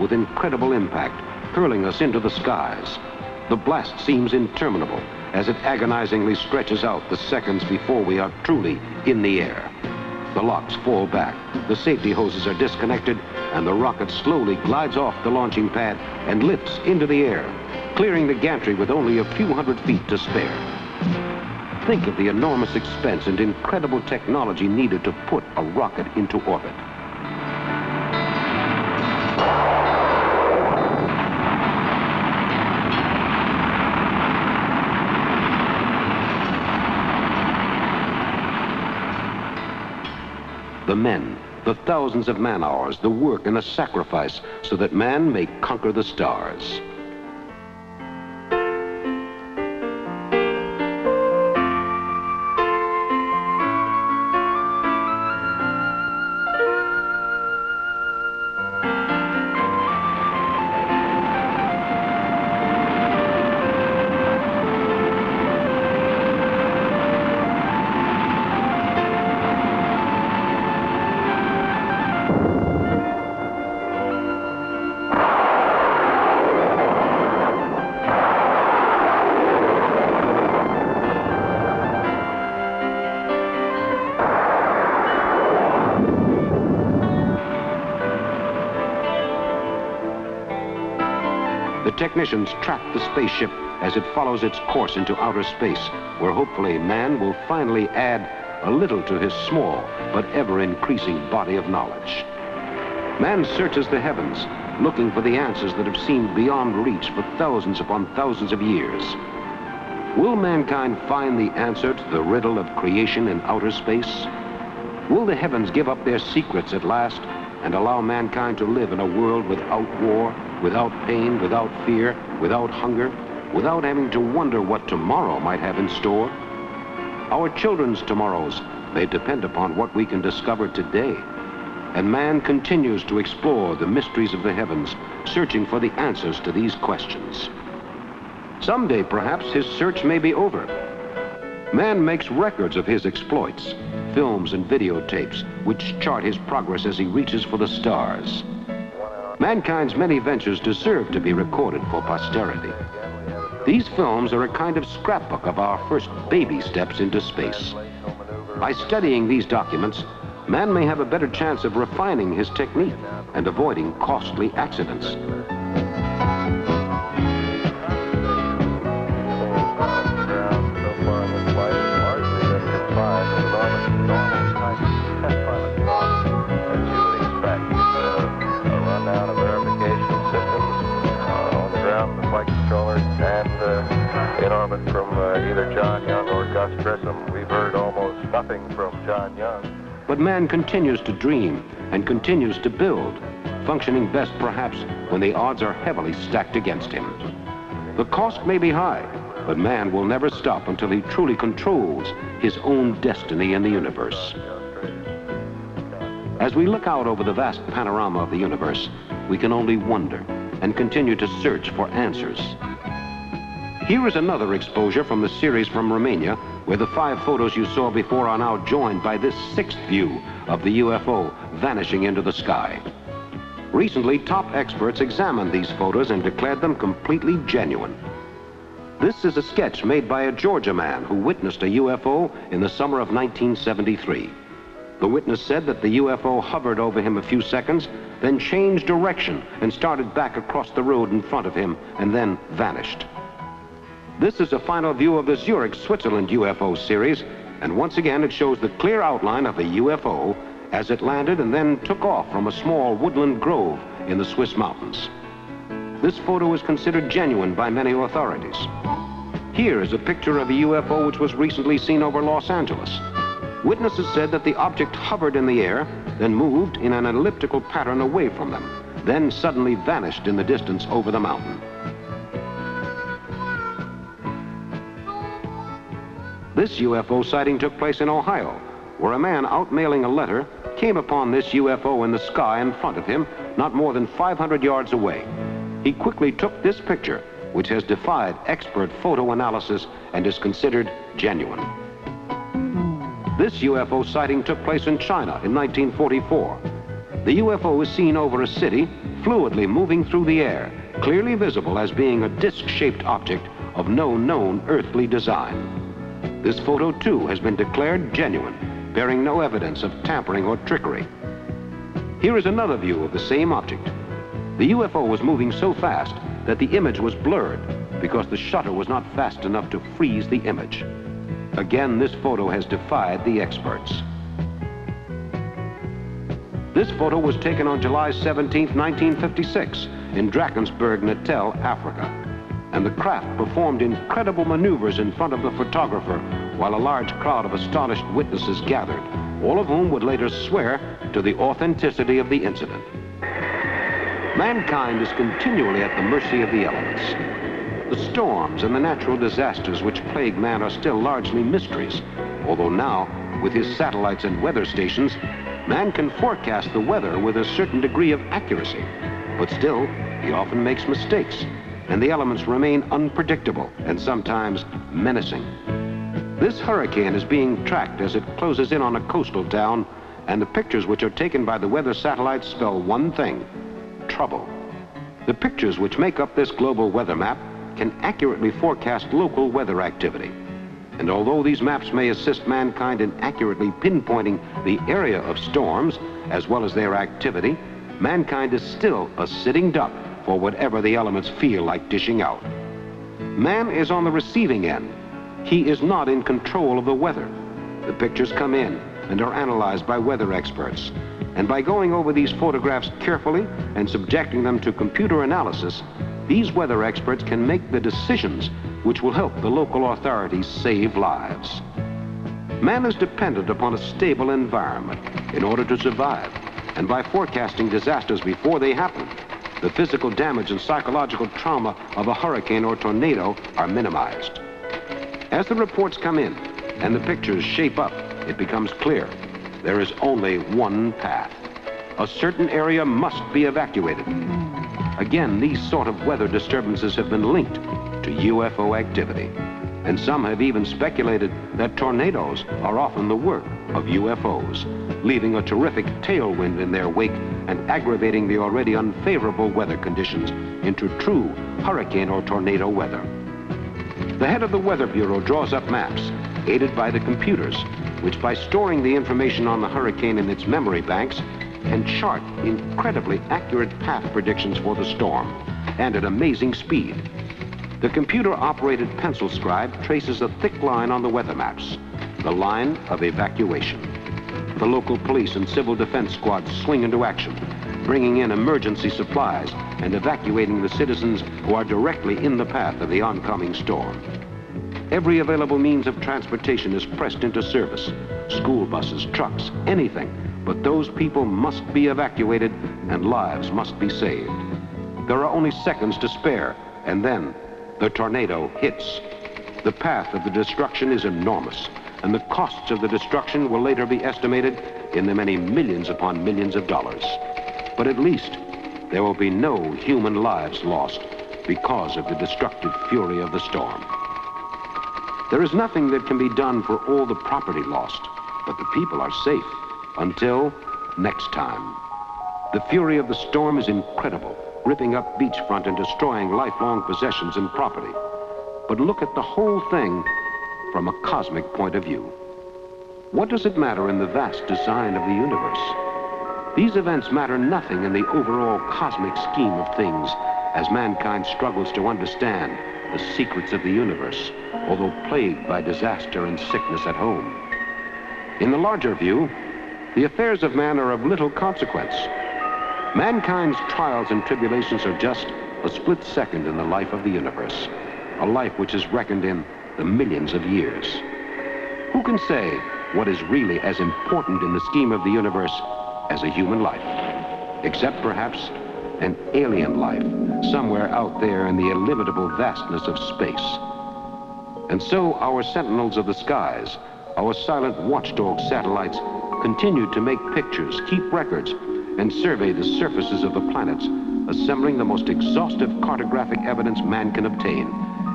A: With incredible impact, hurling us into the skies. The blast seems interminable as it agonizingly stretches out the seconds before we are truly in the air. The locks fall back, the safety hoses are disconnected, and the rocket slowly glides off the launching pad and lifts into the air, clearing the gantry with only a few hundred feet to spare. Think of the enormous expense and incredible technology needed to put a rocket into orbit. The men, the thousands of man hours, the work and the sacrifice so that man may conquer the stars. Technicians track the spaceship as it follows its course into outer space, where hopefully man will finally add a little to his small but ever-increasing body of knowledge. Man searches the heavens, looking for the answers that have seemed beyond reach for thousands upon thousands of years. Will mankind find the answer to the riddle of creation in outer space? Will the heavens give up their secrets at last and allow mankind to live in a world without war, without pain, without fear, without hunger, without having to wonder what tomorrow might have in store? Our children's tomorrows may depend upon what we can discover today. And man continues to explore the mysteries of the heavens, searching for the answers to these questions. Someday, perhaps, his search may be over. Man makes records of his exploits, films and videotapes, which chart his progress as he reaches for the stars. Mankind's many ventures deserve to be recorded for posterity. These films are a kind of scrapbook of our first baby steps into space. By studying these documents, man may have a better chance of refining his technique and avoiding costly accidents.
B: Orbit from uh, either John Young or Gus Grissom. We've heard almost nothing from John Young.
A: But man continues to dream and continues to build, functioning best perhaps when the odds are heavily stacked against him. The cost may be high, but man will never stop until he truly controls his own destiny in the universe. As we look out over the vast panorama of the universe, we can only wonder and continue to search for answers. Here is another exposure from the series from Romania, where the five photos you saw before are now joined by this sixth view of the UFO vanishing into the sky. Recently, top experts examined these photos and declared them completely genuine. This is a sketch made by a Georgia man who witnessed a UFO in the summer of 1973. The witness said that the UFO hovered over him a few seconds, then changed direction and started back across the road in front of him and then vanished. This is a final view of the Zurich, Switzerland UFO series, and once again it shows the clear outline of the UFO as it landed and then took off from a small woodland grove in the Swiss mountains. This photo is considered genuine by many authorities. Here is a picture of a UFO which was recently seen over Los Angeles. Witnesses said that the object hovered in the air, then moved in an elliptical pattern away from them, then suddenly vanished in the distance over the mountain. This UFO sighting took place in Ohio, where a man out mailing a letter came upon this UFO in the sky in front of him not more than 500 yards away. He quickly took this picture, which has defied expert photo analysis and is considered genuine. This UFO sighting took place in China in 1944. The UFO is seen over a city, fluidly moving through the air, clearly visible as being a disc-shaped object of no known earthly design. This photo, too, has been declared genuine, bearing no evidence of tampering or trickery. Here is another view of the same object. The UFO was moving so fast that the image was blurred because the shutter was not fast enough to freeze the image. Again, this photo has defied the experts. This photo was taken on July 17, 1956, in Drakensberg, Natal, Africa. And the craft performed incredible maneuvers in front of the photographer while a large crowd of astonished witnesses gathered, all of whom would later swear to the authenticity of the incident. Mankind is continually at the mercy of the elements. The storms and the natural disasters which plague man are still largely mysteries, although now, with his satellites and weather stations, man can forecast the weather with a certain degree of accuracy. But still, he often makes mistakes, and the elements remain unpredictable and sometimes menacing. This hurricane is being tracked as it closes in on a coastal town, and the pictures which are taken by the weather satellites spell one thing, trouble. The pictures which make up this global weather map can accurately forecast local weather activity. And although these maps may assist mankind in accurately pinpointing the area of storms, as well as their activity, mankind is still a sitting duck for whatever the elements feel like dishing out. Man is on the receiving end. He is not in control of the weather. The pictures come in and are analyzed by weather experts. And by going over these photographs carefully and subjecting them to computer analysis, these weather experts can make the decisions which will help the local authorities save lives. Man is dependent upon a stable environment in order to survive, and by forecasting disasters before they happen, the physical damage and psychological trauma of a hurricane or tornado are minimized. As the reports come in and the pictures shape up, it becomes clear there is only one path. A certain area must be evacuated. Again, these sort of weather disturbances have been linked to UFO activity. And some have even speculated that tornadoes are often the work of UFOs, leaving a terrific tailwind in their wake and aggravating the already unfavorable weather conditions into true hurricane or tornado weather. The head of the Weather Bureau draws up maps, aided by the computers, which by storing the information on the hurricane in its memory banks, can chart incredibly accurate path predictions for the storm, and at amazing speed. The computer-operated pencil scribe traces a thick line on the weather maps, the line of evacuation. The local police and civil defense squads swing into action, bringing in emergency supplies and evacuating the citizens who are directly in the path of the oncoming storm. Every available means of transportation is pressed into service. School buses, trucks, anything but those people must be evacuated and lives must be saved. There are only seconds to spare, and then the tornado hits. The path of the destruction is enormous, and the costs of the destruction will later be estimated in the many millions upon millions of dollars. But at least there will be no human lives lost because of the destructive fury of the storm. There is nothing that can be done for all the property lost, but the people are safe. Until next time. The fury of the storm is incredible, ripping up beachfront and destroying lifelong possessions and property. But look at the whole thing from a cosmic point of view. What does it matter in the vast design of the universe? These events matter nothing in the overall cosmic scheme of things as mankind struggles to understand the secrets of the universe, although plagued by disaster and sickness at home. In the larger view, the affairs of man are of little consequence. Mankind's trials and tribulations are just a split second in the life of the universe, a life which is reckoned in the millions of years. Who can say what is really as important in the scheme of the universe as a human life? Except perhaps an alien life somewhere out there in the illimitable vastness of space. And so our sentinels of the skies, our silent watchdog satellites continue to make pictures, keep records, and survey the surfaces of the planets, assembling the most exhaustive cartographic evidence man can obtain,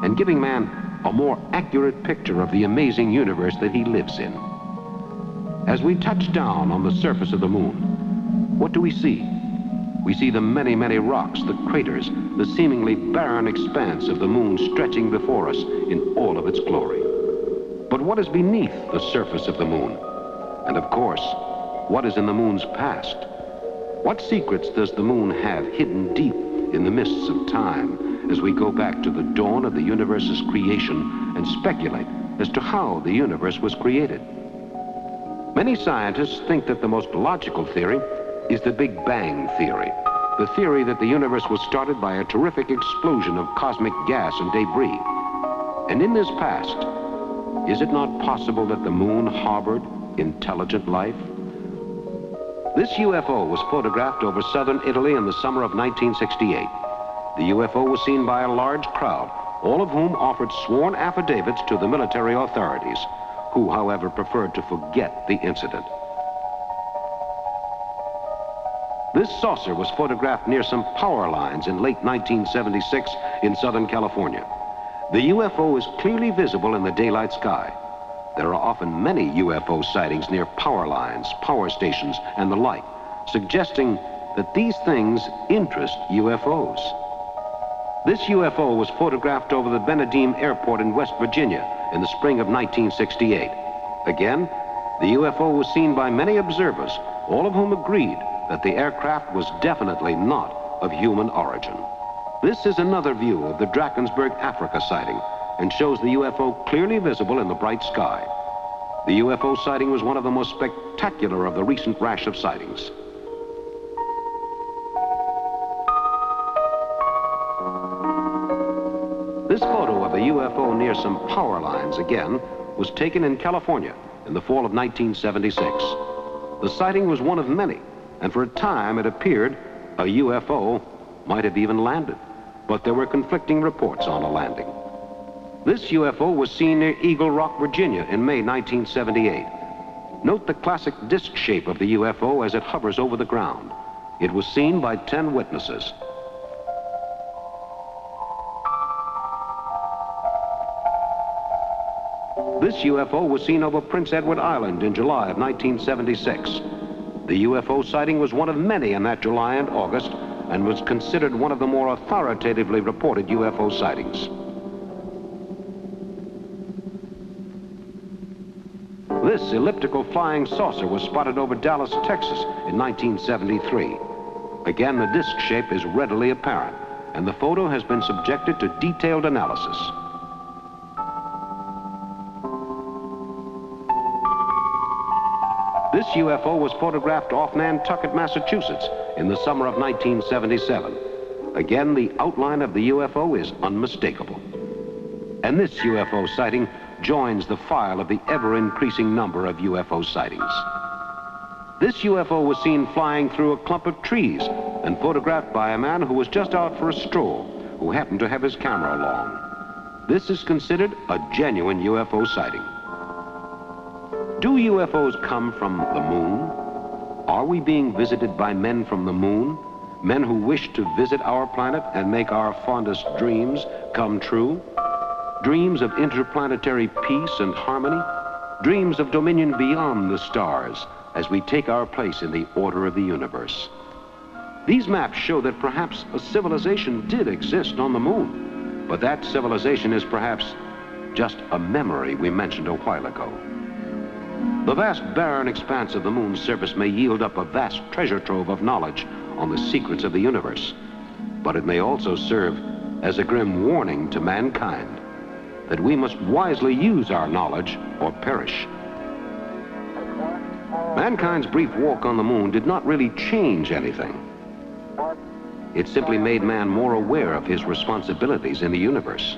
A: and giving man a more accurate picture of the amazing universe that he lives in. As we touch down on the surface of the moon, what do we see? We see the many, many rocks, the craters, the seemingly barren expanse of the moon stretching before us in all of its glory. But what is beneath the surface of the moon? And of course, what is in the moon's past? What secrets does the moon have hidden deep in the mists of time as we go back to the dawn of the universe's creation and speculate as to how the universe was created? Many scientists think that the most logical theory is the Big Bang theory, the theory that the universe was started by a terrific explosion of cosmic gas and debris. And in this past, is it not possible that the moon harbored intelligent life? This UFO was photographed over southern Italy in the summer of 1968. The UFO was seen by a large crowd, all of whom offered sworn affidavits to the military authorities, who, however, preferred to forget the incident. This saucer was photographed near some power lines in late 1976 in Southern California. The UFO is clearly visible in the daylight sky. There are often many UFO sightings near power lines, power stations, and the like, suggesting that these things interest UFOs. This UFO was photographed over the Benedum Airport in West Virginia in the spring of 1968. Again, the UFO was seen by many observers, all of whom agreed that the aircraft was definitely not of human origin. This is another view of the Drakensberg, Africa sighting and shows the UFO clearly visible in the bright sky. The UFO sighting was one of the most spectacular of the recent rash of sightings. UFO near some power lines, again, was taken in California in the fall of 1976. The sighting was one of many, and for a time it appeared a UFO might have even landed, but there were conflicting reports on a landing. This UFO was seen near Eagle Rock, Virginia in May 1978. Note the classic disc shape of the UFO as it hovers over the ground. It was seen by 10 witnesses. This UFO was seen over Prince Edward Island in July of 1976. The UFO sighting was one of many in that July and August and was considered one of the more authoritatively reported UFO sightings. This elliptical flying saucer was spotted over Dallas, Texas in 1973. Again, the disc shape is readily apparent, and the photo has been subjected to detailed analysis. This UFO was photographed off Nantucket, Massachusetts in the summer of 1977. Again, the outline of the UFO is unmistakable. And this UFO sighting joins the file of the ever-increasing number of UFO sightings. This UFO was seen flying through a clump of trees and photographed by a man who was just out for a stroll, who happened to have his camera along. This is considered a genuine UFO sighting. Do UFOs come from the moon? Are we being visited by men from the moon? Men who wish to visit our planet and make our fondest dreams come true? dreams of interplanetary peace and harmony, dreams of dominion beyond the stars as we take our place in the order of the universe. These maps show that perhaps a civilization did exist on the moon, but that civilization is perhaps just a memory we mentioned a while ago. The vast barren expanse of the moon's surface may yield up a vast treasure trove of knowledge on the secrets of the universe, but it may also serve as a grim warning to mankind that we must wisely use our knowledge or perish. Mankind's brief walk on the moon did not really change anything. It simply made man more aware of his responsibilities in the universe.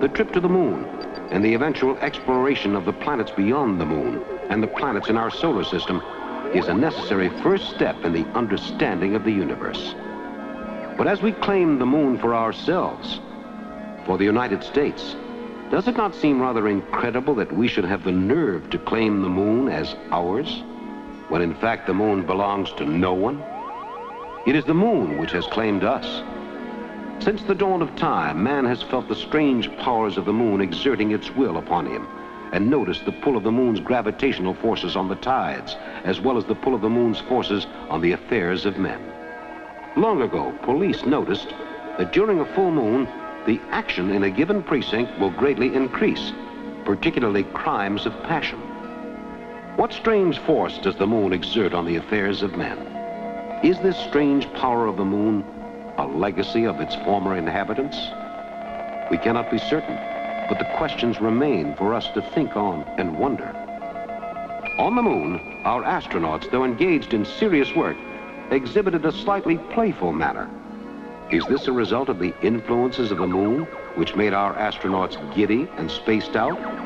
A: The trip to the moon and the eventual exploration of the planets beyond the moon and the planets in our solar system is a necessary first step in the understanding of the universe. But as we claim the moon for ourselves, for the United States, does it not seem rather incredible that we should have the nerve to claim the moon as ours? when in fact the moon belongs to no one? It is the moon which has claimed us. Since the dawn of time, man has felt the strange powers of the moon exerting its will upon him and noticed the pull of the moon's gravitational forces on the tides, as well as the pull of the moon's forces on the affairs of men. Long ago, police noticed that during a full moon, the action in a given precinct will greatly increase, particularly crimes of passion. What strange force does the moon exert on the affairs of men? Is this strange power of the moon a legacy of its former inhabitants? We cannot be certain, but the questions remain for us to think on and wonder. On the moon, our astronauts, though engaged in serious work, exhibited a slightly playful manner. Is this a result of the influences of the moon, which made our astronauts giddy and spaced out?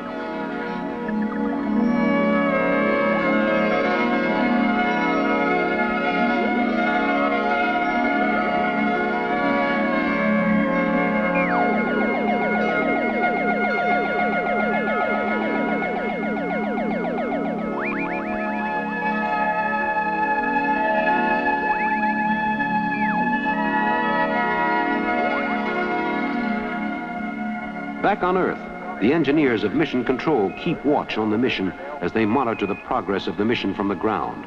A: Back on Earth, the engineers of Mission Control keep watch on the mission as they monitor the progress of the mission from the ground.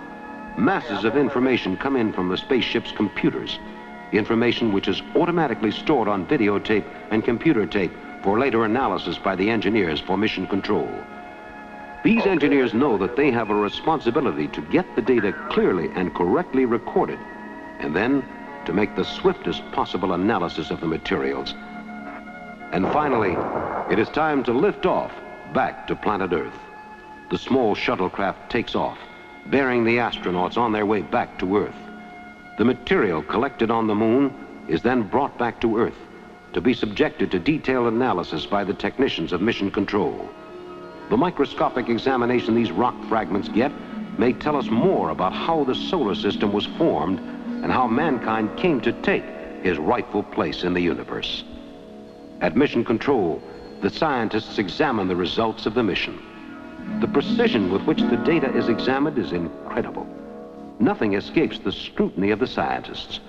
A: Masses of information come in from the spaceship's computers, information which is automatically stored on videotape and computer tape for later analysis by the engineers for Mission Control. These engineers know that they have a responsibility to get the data clearly and correctly recorded, and then to make the swiftest possible analysis of the materials and finally, it is time to lift off back to planet Earth. The small shuttlecraft takes off, bearing the astronauts on their way back to Earth. The material collected on the moon is then brought back to Earth to be subjected to detailed analysis by the technicians of Mission Control. The microscopic examination these rock fragments get may tell us more about how the solar system was formed and how mankind came to take his rightful place in the universe. At Mission Control, the scientists examine the results of the mission. The precision with which the data is examined is incredible. Nothing escapes the scrutiny of the scientists.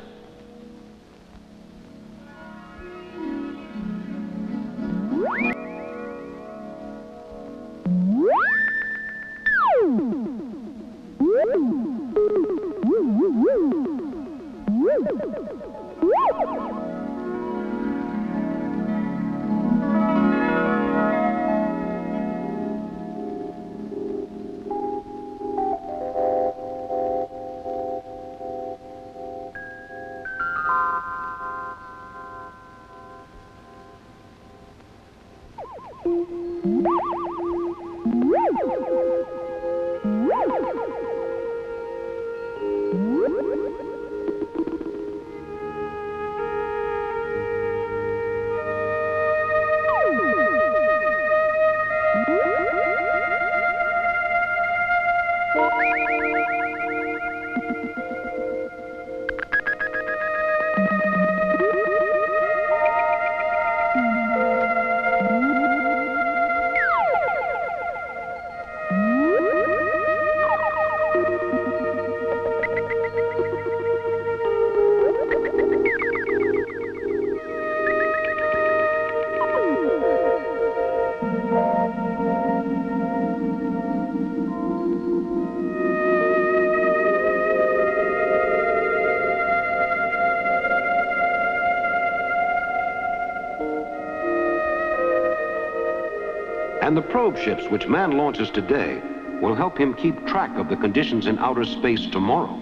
A: And the probe ships which man launches today will help him keep track of the conditions in outer space tomorrow.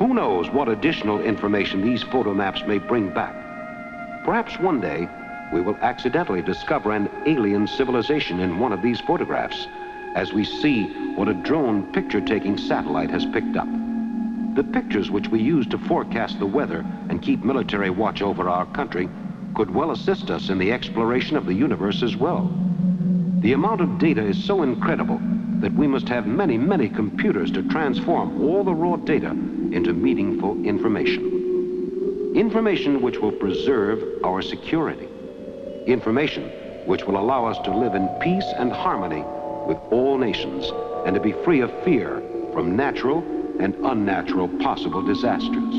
A: Who knows what additional information these photo maps may bring back? Perhaps one day we will accidentally discover an alien civilization in one of these photographs as we see what a drone picture-taking satellite has picked up. The pictures which we use to forecast the weather and keep military watch over our country could well assist us in the exploration of the universe as well. The amount of data is so incredible that we must have many, many computers to transform all the raw data into meaningful information. Information which will preserve our security. Information which will allow us to live in peace and harmony with all nations and to be free of fear from natural and unnatural possible disasters.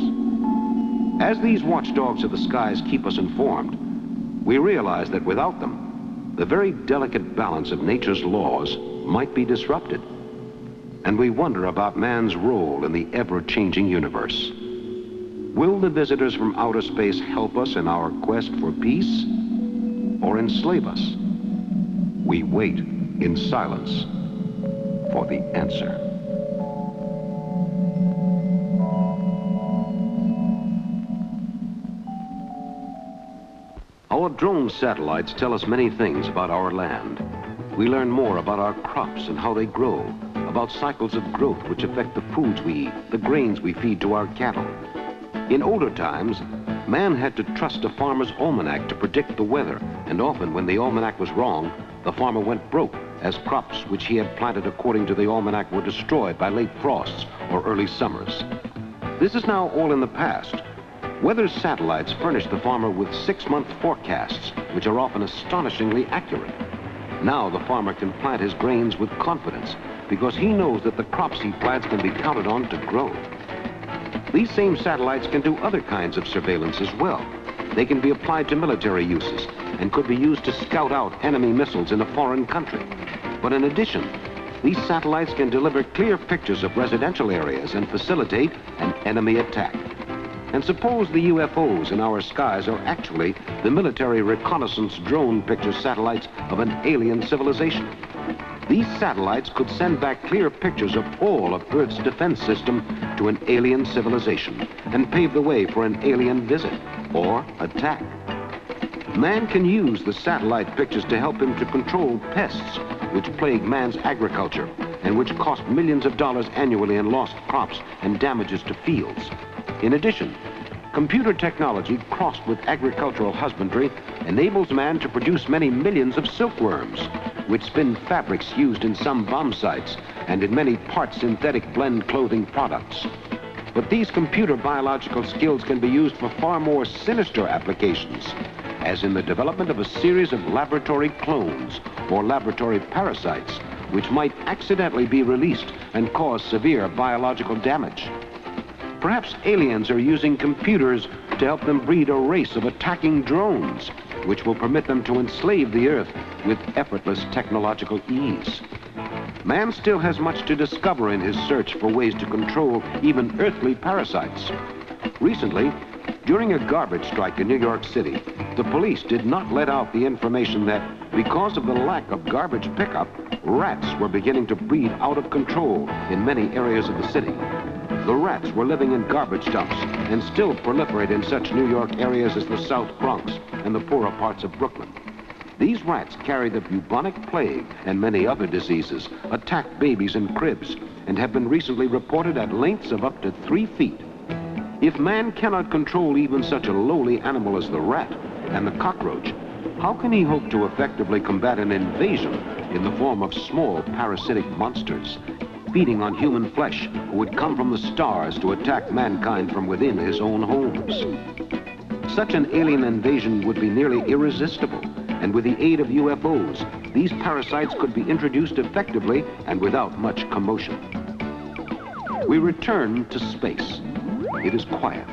A: As these watchdogs of the skies keep us informed, we realize that without them, the very delicate balance of nature's laws might be disrupted. And we wonder about man's role in the ever-changing universe. Will the visitors from outer space help us in our quest for peace or enslave us? We wait in silence for the answer. Our drone satellites tell us many things about our land. We learn more about our crops and how they grow, about cycles of growth which affect the foods we eat, the grains we feed to our cattle. In older times, man had to trust a farmer's almanac to predict the weather, and often when the almanac was wrong, the farmer went broke as crops which he had planted according to the almanac were destroyed by late frosts or early summers. This is now all in the past. Weather satellites furnish the farmer with six-month forecasts, which are often astonishingly accurate. Now the farmer can plant his grains with confidence because he knows that the crops he plants can be counted on to grow. These same satellites can do other kinds of surveillance as well. They can be applied to military uses and could be used to scout out enemy missiles in a foreign country. But in addition, these satellites can deliver clear pictures of residential areas and facilitate an enemy attack. And suppose the UFOs in our skies are actually the military reconnaissance drone picture satellites of an alien civilization. These satellites could send back clear pictures of all of Earth's defense system to an alien civilization and pave the way for an alien visit or attack. Man can use the satellite pictures to help him to control pests which plague man's agriculture and which cost millions of dollars annually in lost crops and damages to fields. In addition, computer technology crossed with agricultural husbandry enables man to produce many millions of silkworms, which spin fabrics used in some bomb sites and in many part synthetic blend clothing products. But these computer biological skills can be used for far more sinister applications, as in the development of a series of laboratory clones or laboratory parasites, which might accidentally be released and cause severe biological damage. Perhaps aliens are using computers to help them breed a race of attacking drones, which will permit them to enslave the Earth with effortless technological ease. Man still has much to discover in his search for ways to control even earthly parasites. Recently, during a garbage strike in New York City, the police did not let out the information that because of the lack of garbage pickup, rats were beginning to breed out of control in many areas of the city. The rats were living in garbage dumps and still proliferate in such New York areas as the South Bronx and the poorer parts of Brooklyn. These rats carry the bubonic plague and many other diseases, attack babies in cribs, and have been recently reported at lengths of up to three feet. If man cannot control even such a lowly animal as the rat and the cockroach, how can he hope to effectively combat an invasion in the form of small parasitic monsters feeding on human flesh who would come from the stars to attack mankind from within his own homes. Such an alien invasion would be nearly irresistible, and with the aid of UFOs, these parasites could be introduced effectively and without much commotion. We return to space. It is quiet,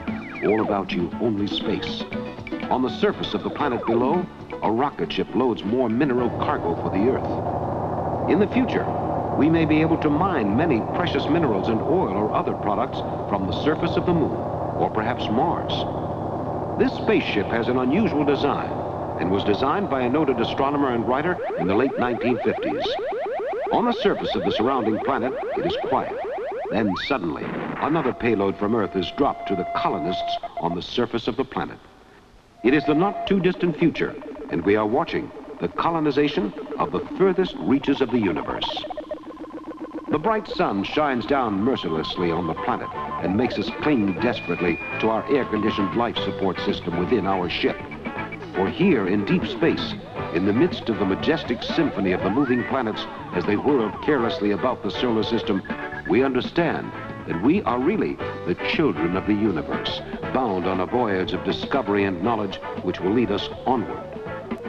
A: all about you, only space. On the surface of the planet below, a rocket ship loads more mineral cargo for the Earth. In the future, we may be able to mine many precious minerals and oil or other products from the surface of the moon, or perhaps Mars. This spaceship has an unusual design and was designed by a noted astronomer and writer in the late 1950s. On the surface of the surrounding planet, it is quiet. Then suddenly, another payload from Earth is dropped to the colonists on the surface of the planet. It is the not too distant future, and we are watching the colonization of the furthest reaches of the universe. The bright sun shines down mercilessly on the planet and makes us cling desperately to our air-conditioned life support system within our ship. For here in deep space, in the midst of the majestic symphony of the moving planets as they whirl carelessly about the solar system, we understand that we are really the children of the universe, bound on a voyage of discovery and knowledge which will lead us onward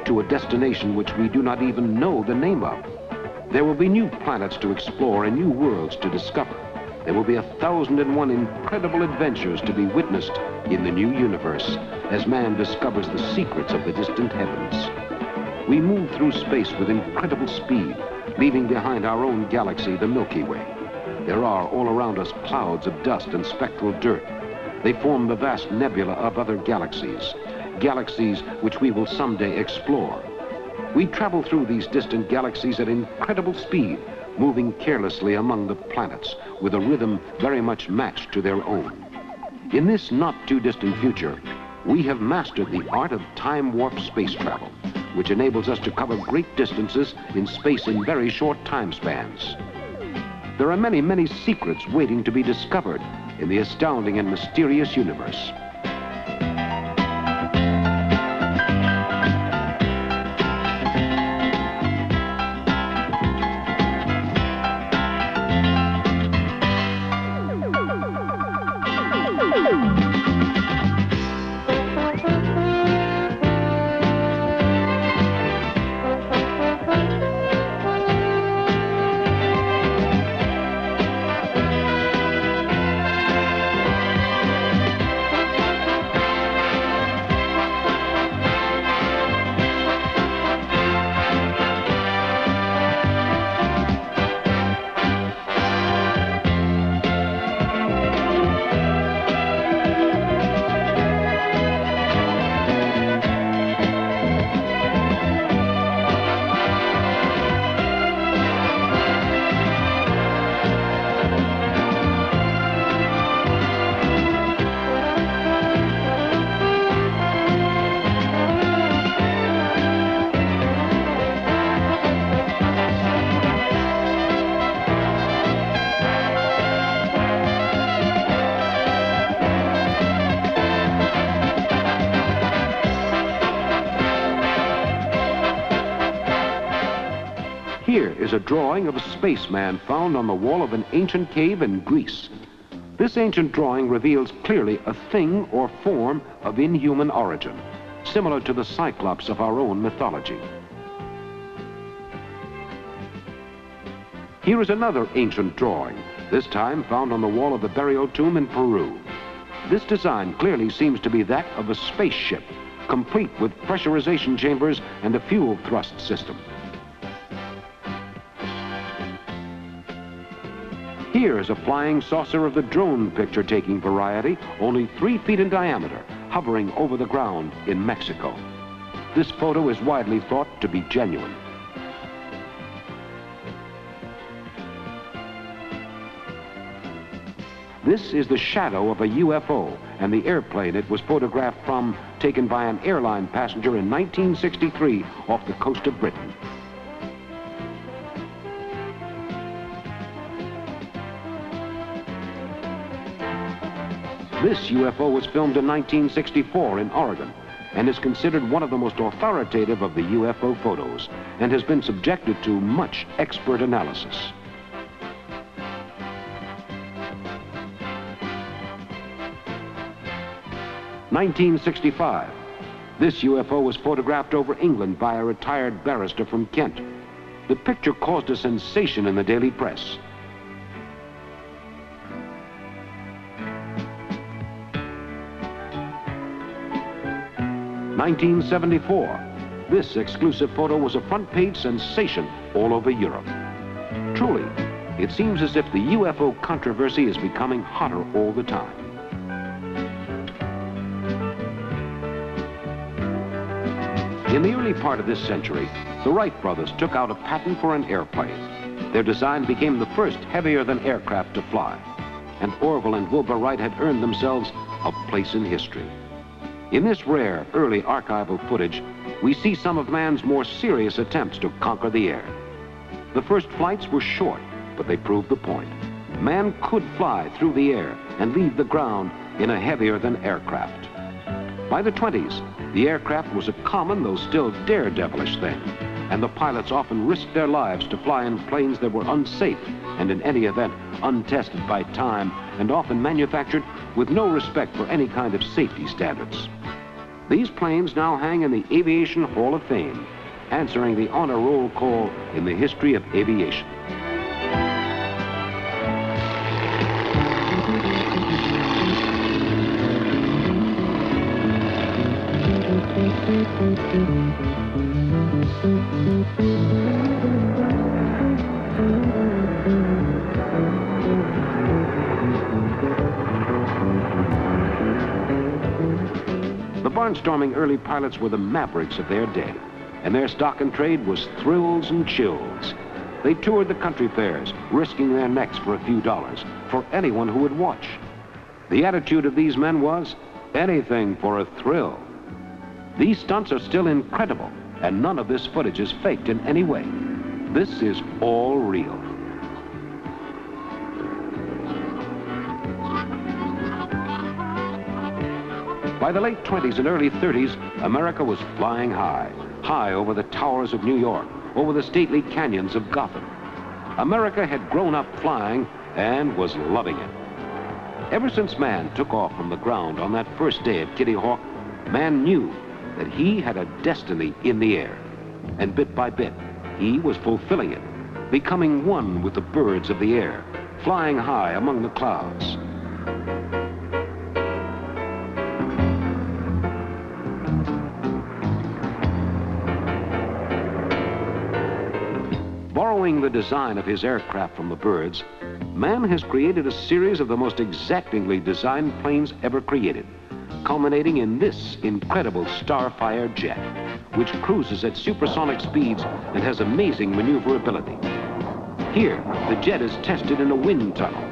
A: to a destination which we do not even know the name of. There will be new planets to explore and new worlds to discover. there will be a thousand and one incredible adventures to be witnessed in the new universe as man discovers the secrets of the distant heavens. We move through space with incredible speed, leaving behind our own galaxy, the Milky Way. There are all around us clouds of dust and spectral dirt. They form the vast nebula of other galaxies, galaxies which we will someday explore. We travel through these distant galaxies at incredible speed, moving carelessly among the planets with a rhythm very much matched to their own. In this not too distant future, we have mastered the art of time warp space travel, which enables us to cover great distances in space in very short time spans. There are many, many secrets waiting to be discovered in the astounding and mysterious universe. Is a drawing of a spaceman found on the wall of an ancient cave in Greece. This ancient drawing reveals clearly a thing or form of inhuman origin, similar to the Cyclops of our own mythology. Here is another ancient drawing, this time found on the wall of the burial tomb in Peru. This design clearly seems to be that of a spaceship, complete with pressurization chambers and a fuel thrust system. Here is a flying saucer of the drone picture-taking variety, only three feet in diameter, hovering over the ground in Mexico. This photo is widely thought to be genuine. This is the shadow of a UFO and the airplane it was photographed from, taken by an airline passenger in 1963 off the coast of Britain. This UFO was filmed in 1964 in Oregon and is considered one of the most authoritative of the UFO photos and has been subjected to much expert analysis. Nineteen sixty-five. This UFO was photographed over England by a retired barrister from Kent. The picture caused a sensation in the daily press. 1974. This exclusive photo was a front page sensation all over Europe. Truly, it seems as if the UFO controversy is becoming hotter all the time. In the early part of this century, the Wright brothers took out a patent for an airplane. Their design became the first heavier-than aircraft to fly, and Orville and Wilbur Wright had earned themselves a place in history. In this rare, early archival footage, we see some of man's more serious attempts to conquer the air. The first flights were short, but they proved the point. Man could fly through the air and leave the ground in a heavier-than aircraft. By the 20s, the aircraft was a common, though still daredevilish thing, and the pilots often risked their lives to fly in planes that were unsafe and in any event untested by time and often manufactured with no respect for any kind of safety standards. These planes now hang in the Aviation Hall of Fame, answering the honor roll call in the history of aviation. Thank you. Barnstorming early pilots were the mavericks of their day, and their stock and trade was thrills and chills. They toured the country fairs, risking their necks for a few dollars for anyone who would watch. The attitude of these men was anything for a thrill. These stunts are still incredible, and none of this footage is faked in any way. This is all real. By the late 20s and early 30s, America was flying high, high over the towers of New York, over the stately canyons of Gotham. America had grown up flying and was loving it. Ever since man took off from the ground on that first day at Kitty Hawk, man knew that he had a destiny in the air. And bit by bit, he was fulfilling it, becoming one with the birds of the air, flying high among the clouds. Borrowing the design of his aircraft from the birds, man has created a series of the most exactingly designed planes ever created, culminating in this incredible Starfire jet, which cruises at supersonic speeds and has amazing maneuverability. Here, the jet is tested in a wind tunnel.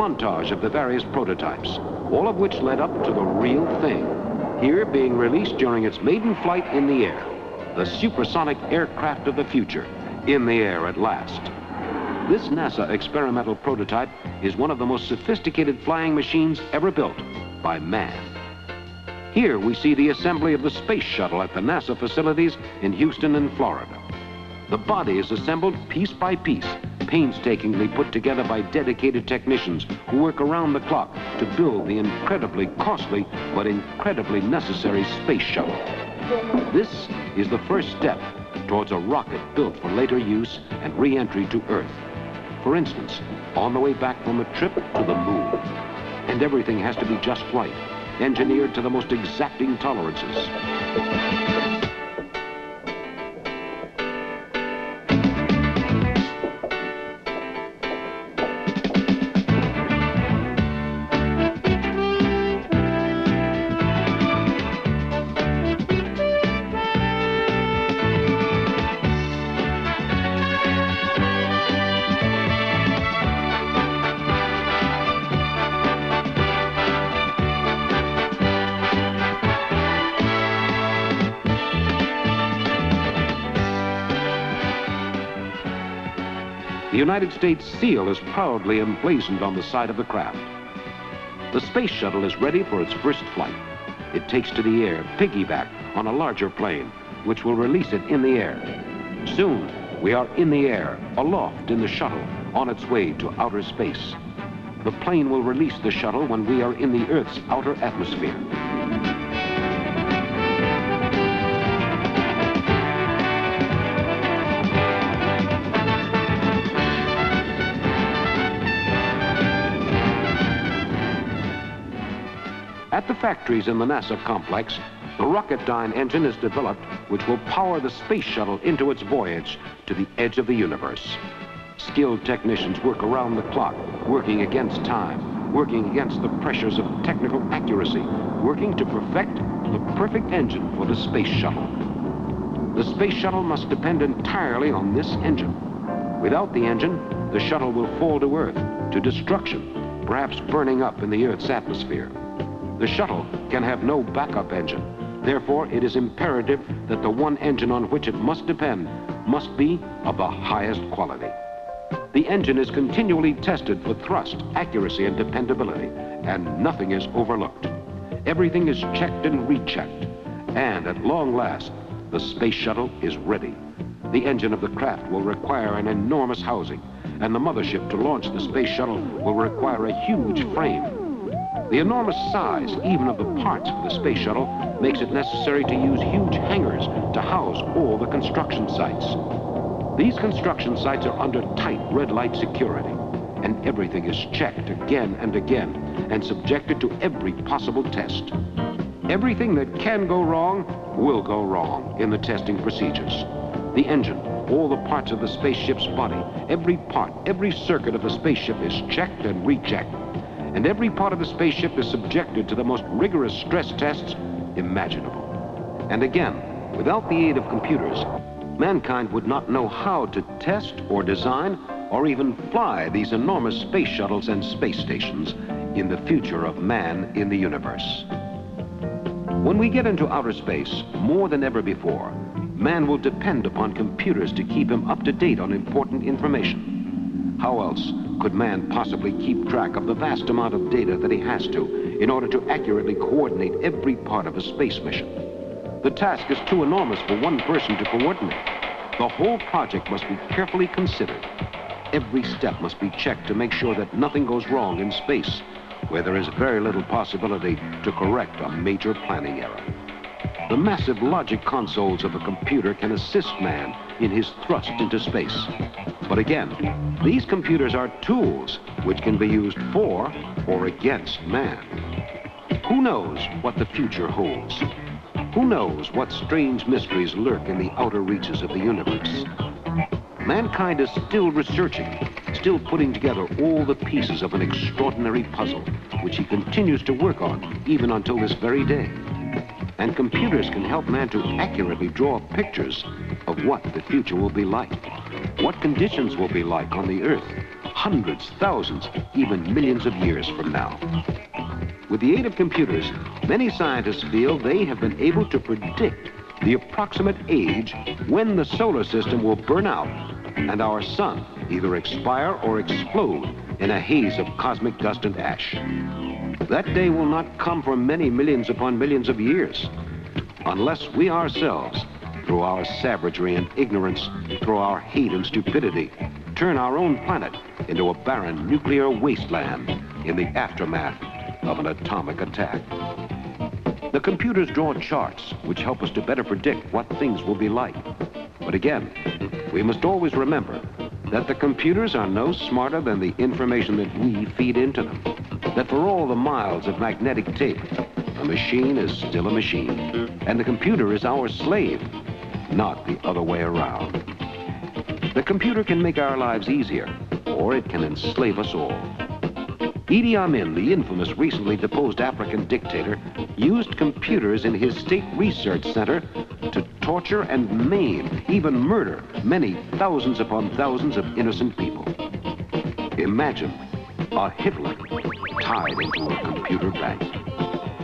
A: Montage of the various prototypes, all of which led up to the real thing. Here, being released during its maiden flight in the air, the supersonic aircraft of the future, in the air at last. This NASA experimental prototype is one of the most sophisticated flying machines ever built by man. Here we see the assembly of the space shuttle at the NASA facilities in Houston and Florida. The body is assembled piece by piece, painstakingly put together by dedicated technicians who work around the clock to build the incredibly costly but incredibly necessary space shuttle. This is the first step towards a rocket built for later use and re-entry to Earth. For instance, on the way back from a trip to the moon. And everything has to be just right, engineered to the most exacting tolerances. United States seal is proudly emblazoned on the side of the craft. The space shuttle is ready for its first flight. It takes to the air, piggyback, on a larger plane, which will release it in the air. Soon, we are in the air, aloft in the shuttle, on its way to outer space. The plane will release the shuttle when we are in the Earth's outer atmosphere. Factories in the NASA complex, the Rocketdyne engine is developed which will power the space shuttle into its voyage to the edge of the universe. Skilled technicians work around the clock, working against time, working against the pressures of technical accuracy, working to perfect the perfect engine for the space shuttle. The space shuttle must depend entirely on this engine. Without the engine, the shuttle will fall to Earth, to destruction, perhaps burning up in the Earth's atmosphere. The shuttle can have no backup engine. Therefore, it is imperative that the one engine on which it must depend must be of the highest quality. The engine is continually tested for thrust, accuracy, and dependability, and nothing is overlooked. Everything is checked and rechecked. And at long last, the space shuttle is ready. The engine of the craft will require an enormous housing, and the mothership to launch the space shuttle will require a huge frame. The enormous size, even of the parts for the space shuttle, makes it necessary to use huge hangars to house all the construction sites. These construction sites are under tight red light security, and everything is checked again and again and subjected to every possible test. Everything that can go wrong will go wrong in the testing procedures. The engine, all the parts of the spaceship's body, every part, every circuit of the spaceship is checked and rechecked. And every part of the spaceship is subjected to the most rigorous stress tests imaginable. And again, without the aid of computers, mankind would not know how to test or design or even fly these enormous space shuttles and space stations in the future of man in the universe. When we get into outer space, more than ever before, man will depend upon computers to keep him up to date on important information. How else could man possibly keep track of the vast amount of data that he has to in order to accurately coordinate every part of a space mission? The task is too enormous for one person to coordinate. The whole project must be carefully considered. Every step must be checked to make sure that nothing goes wrong in space, where there is very little possibility to correct a major planning error. The massive logic consoles of a computer can assist man in his thrust into space. But again, these computers are tools which can be used for or against man. Who knows what the future holds? Who knows what strange mysteries lurk in the outer reaches of the universe? Mankind is still researching, still putting together all the pieces of an extraordinary puzzle, which he continues to work on even until this very day. And computers can help man to accurately draw pictures of what the future will be like, what conditions will be like on the Earth, hundreds, thousands, even millions of years from now. With the aid of computers, many scientists feel they have been able to predict the approximate age when the solar system will burn out and our sun either expire or explode in a haze of cosmic dust and ash. That day will not come for many millions upon millions of years unless we ourselves, through our savagery and ignorance, through our hate and stupidity, turn our own planet into a barren nuclear wasteland in the aftermath of an atomic attack. The computers draw charts which help us to better predict what things will be like. But again, we must always remember that the computers are no smarter than the information that we feed into them. That for all the miles of magnetic tape, a machine is still a machine. And the computer is our slave, not the other way around. The computer can make our lives easier, or it can enslave us all. Idi Amin, the infamous recently deposed African dictator, used computers in his state research center to torture and maim, even murder, many thousands upon thousands of innocent people. Imagine a Hitler tied into a computer bank.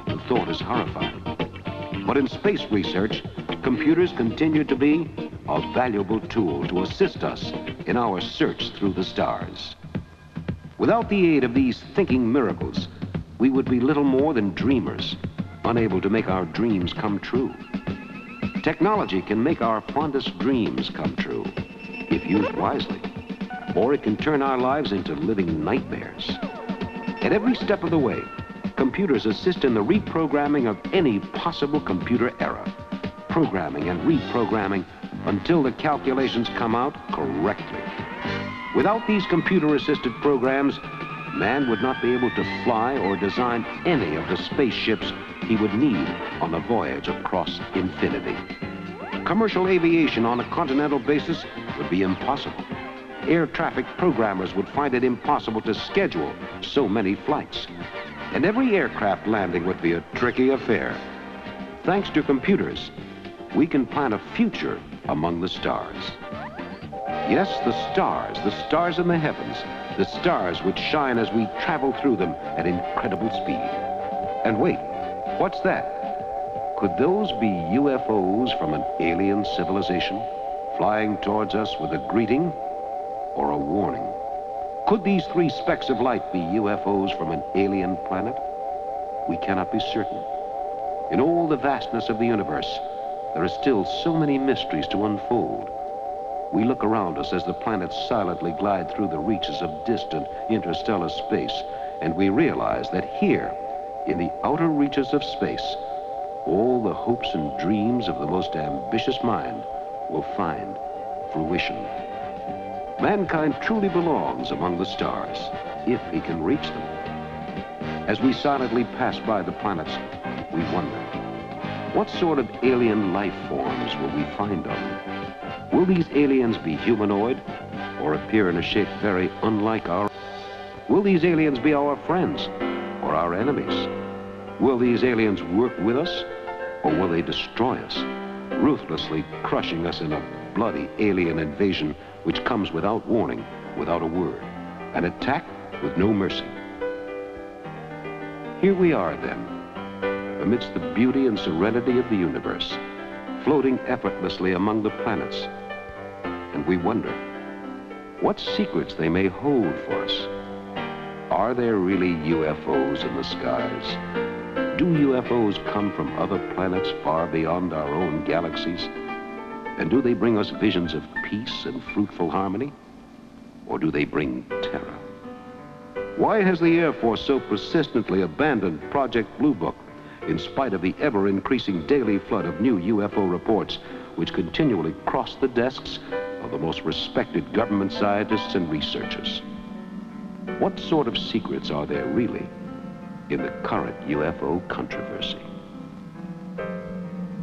A: The thought is horrifying. But in space research, computers continue to be a valuable tool to assist us in our search through the stars. Without the aid of these thinking miracles, we would be little more than dreamers, unable to make our dreams come true. Technology can make our fondest dreams come true, if used wisely. Or it can turn our lives into living nightmares. At every step of the way, computers assist in the reprogramming of any possible computer error. Programming and reprogramming until the calculations come out correctly. Without these computer-assisted programs, man would not be able to fly or design any of the spaceships he would need on the voyage across infinity. Commercial aviation on a continental basis would be impossible. Air traffic programmers would find it impossible to schedule so many flights. And every aircraft landing would be a tricky affair. Thanks to computers, we can plan a future among the stars. Yes, the stars, the stars in the heavens, the stars which shine as we travel through them at incredible speed. And wait, what's that? Could those be UFOs from an alien civilization flying towards us with a greeting or a warning? Could these three specks of light be UFOs from an alien planet? We cannot be certain. In all the vastness of the universe, there are still so many mysteries to unfold. We look around us as the planets silently glide through the reaches of distant interstellar space, and we realize that here, in the outer reaches of space, all the hopes and dreams of the most ambitious mind will find fruition. Mankind truly belongs among the stars, if he can reach them. As we silently pass by the planets, we wonder, what sort of alien life forms will we find on them? Will these aliens be humanoid or appear in a shape very unlike our? Will these aliens be our friends or our enemies? Will these aliens work with us or will they destroy us, ruthlessly crushing us in a bloody alien invasion which comes without warning, without a word, an attack with no mercy? Here we are then, amidst the beauty and serenity of the universe, floating effortlessly among the planets, and we wonder what secrets they may hold for us. Are there really UFOs in the skies? Do UFOs come from other planets far beyond our own galaxies? And do they bring us visions of peace and fruitful harmony? Or do they bring terror? Why has the Air Force so persistently abandoned Project Blue Book in spite of the ever-increasing daily flood of new UFO reports which continually cross the desks of the most respected government scientists and researchers. What sort of secrets are there really in the current UFO controversy?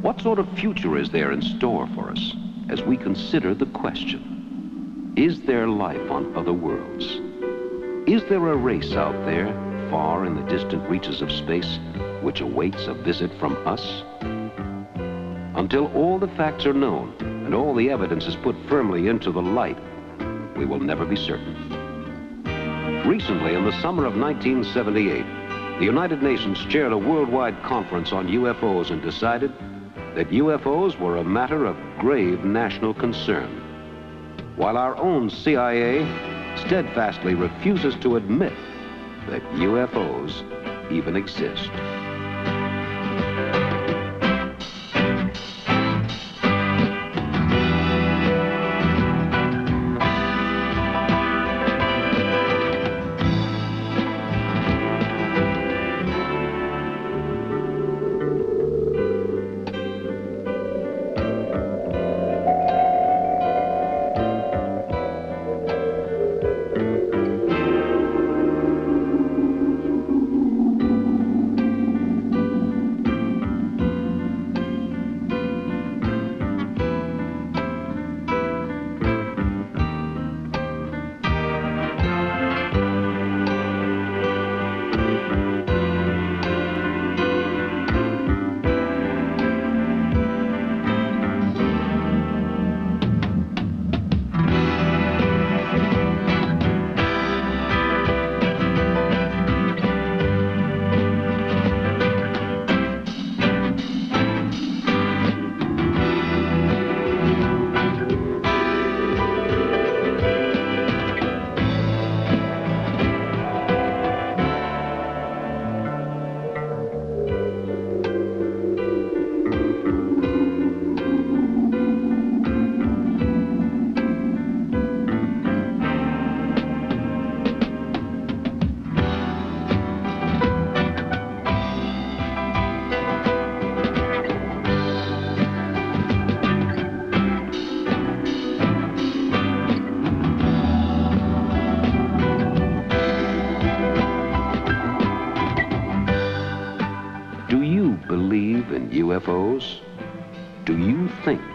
A: What sort of future is there in store for us as we consider the question, is there life on other worlds? Is there a race out there, far in the distant reaches of space, which awaits a visit from us? Until all the facts are known, and all the evidence is put firmly into the light, we will never be certain. Recently, in the summer of 1978, the United Nations chaired a worldwide conference on UFOs and decided that UFOs were a matter of grave national concern. While our own CIA steadfastly refuses to admit that UFOs even exist.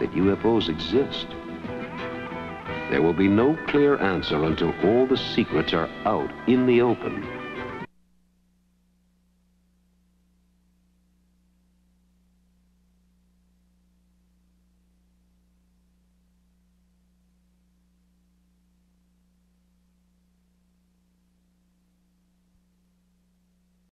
A: That UFOs exist? There will be no clear answer until all the secrets are out in the open.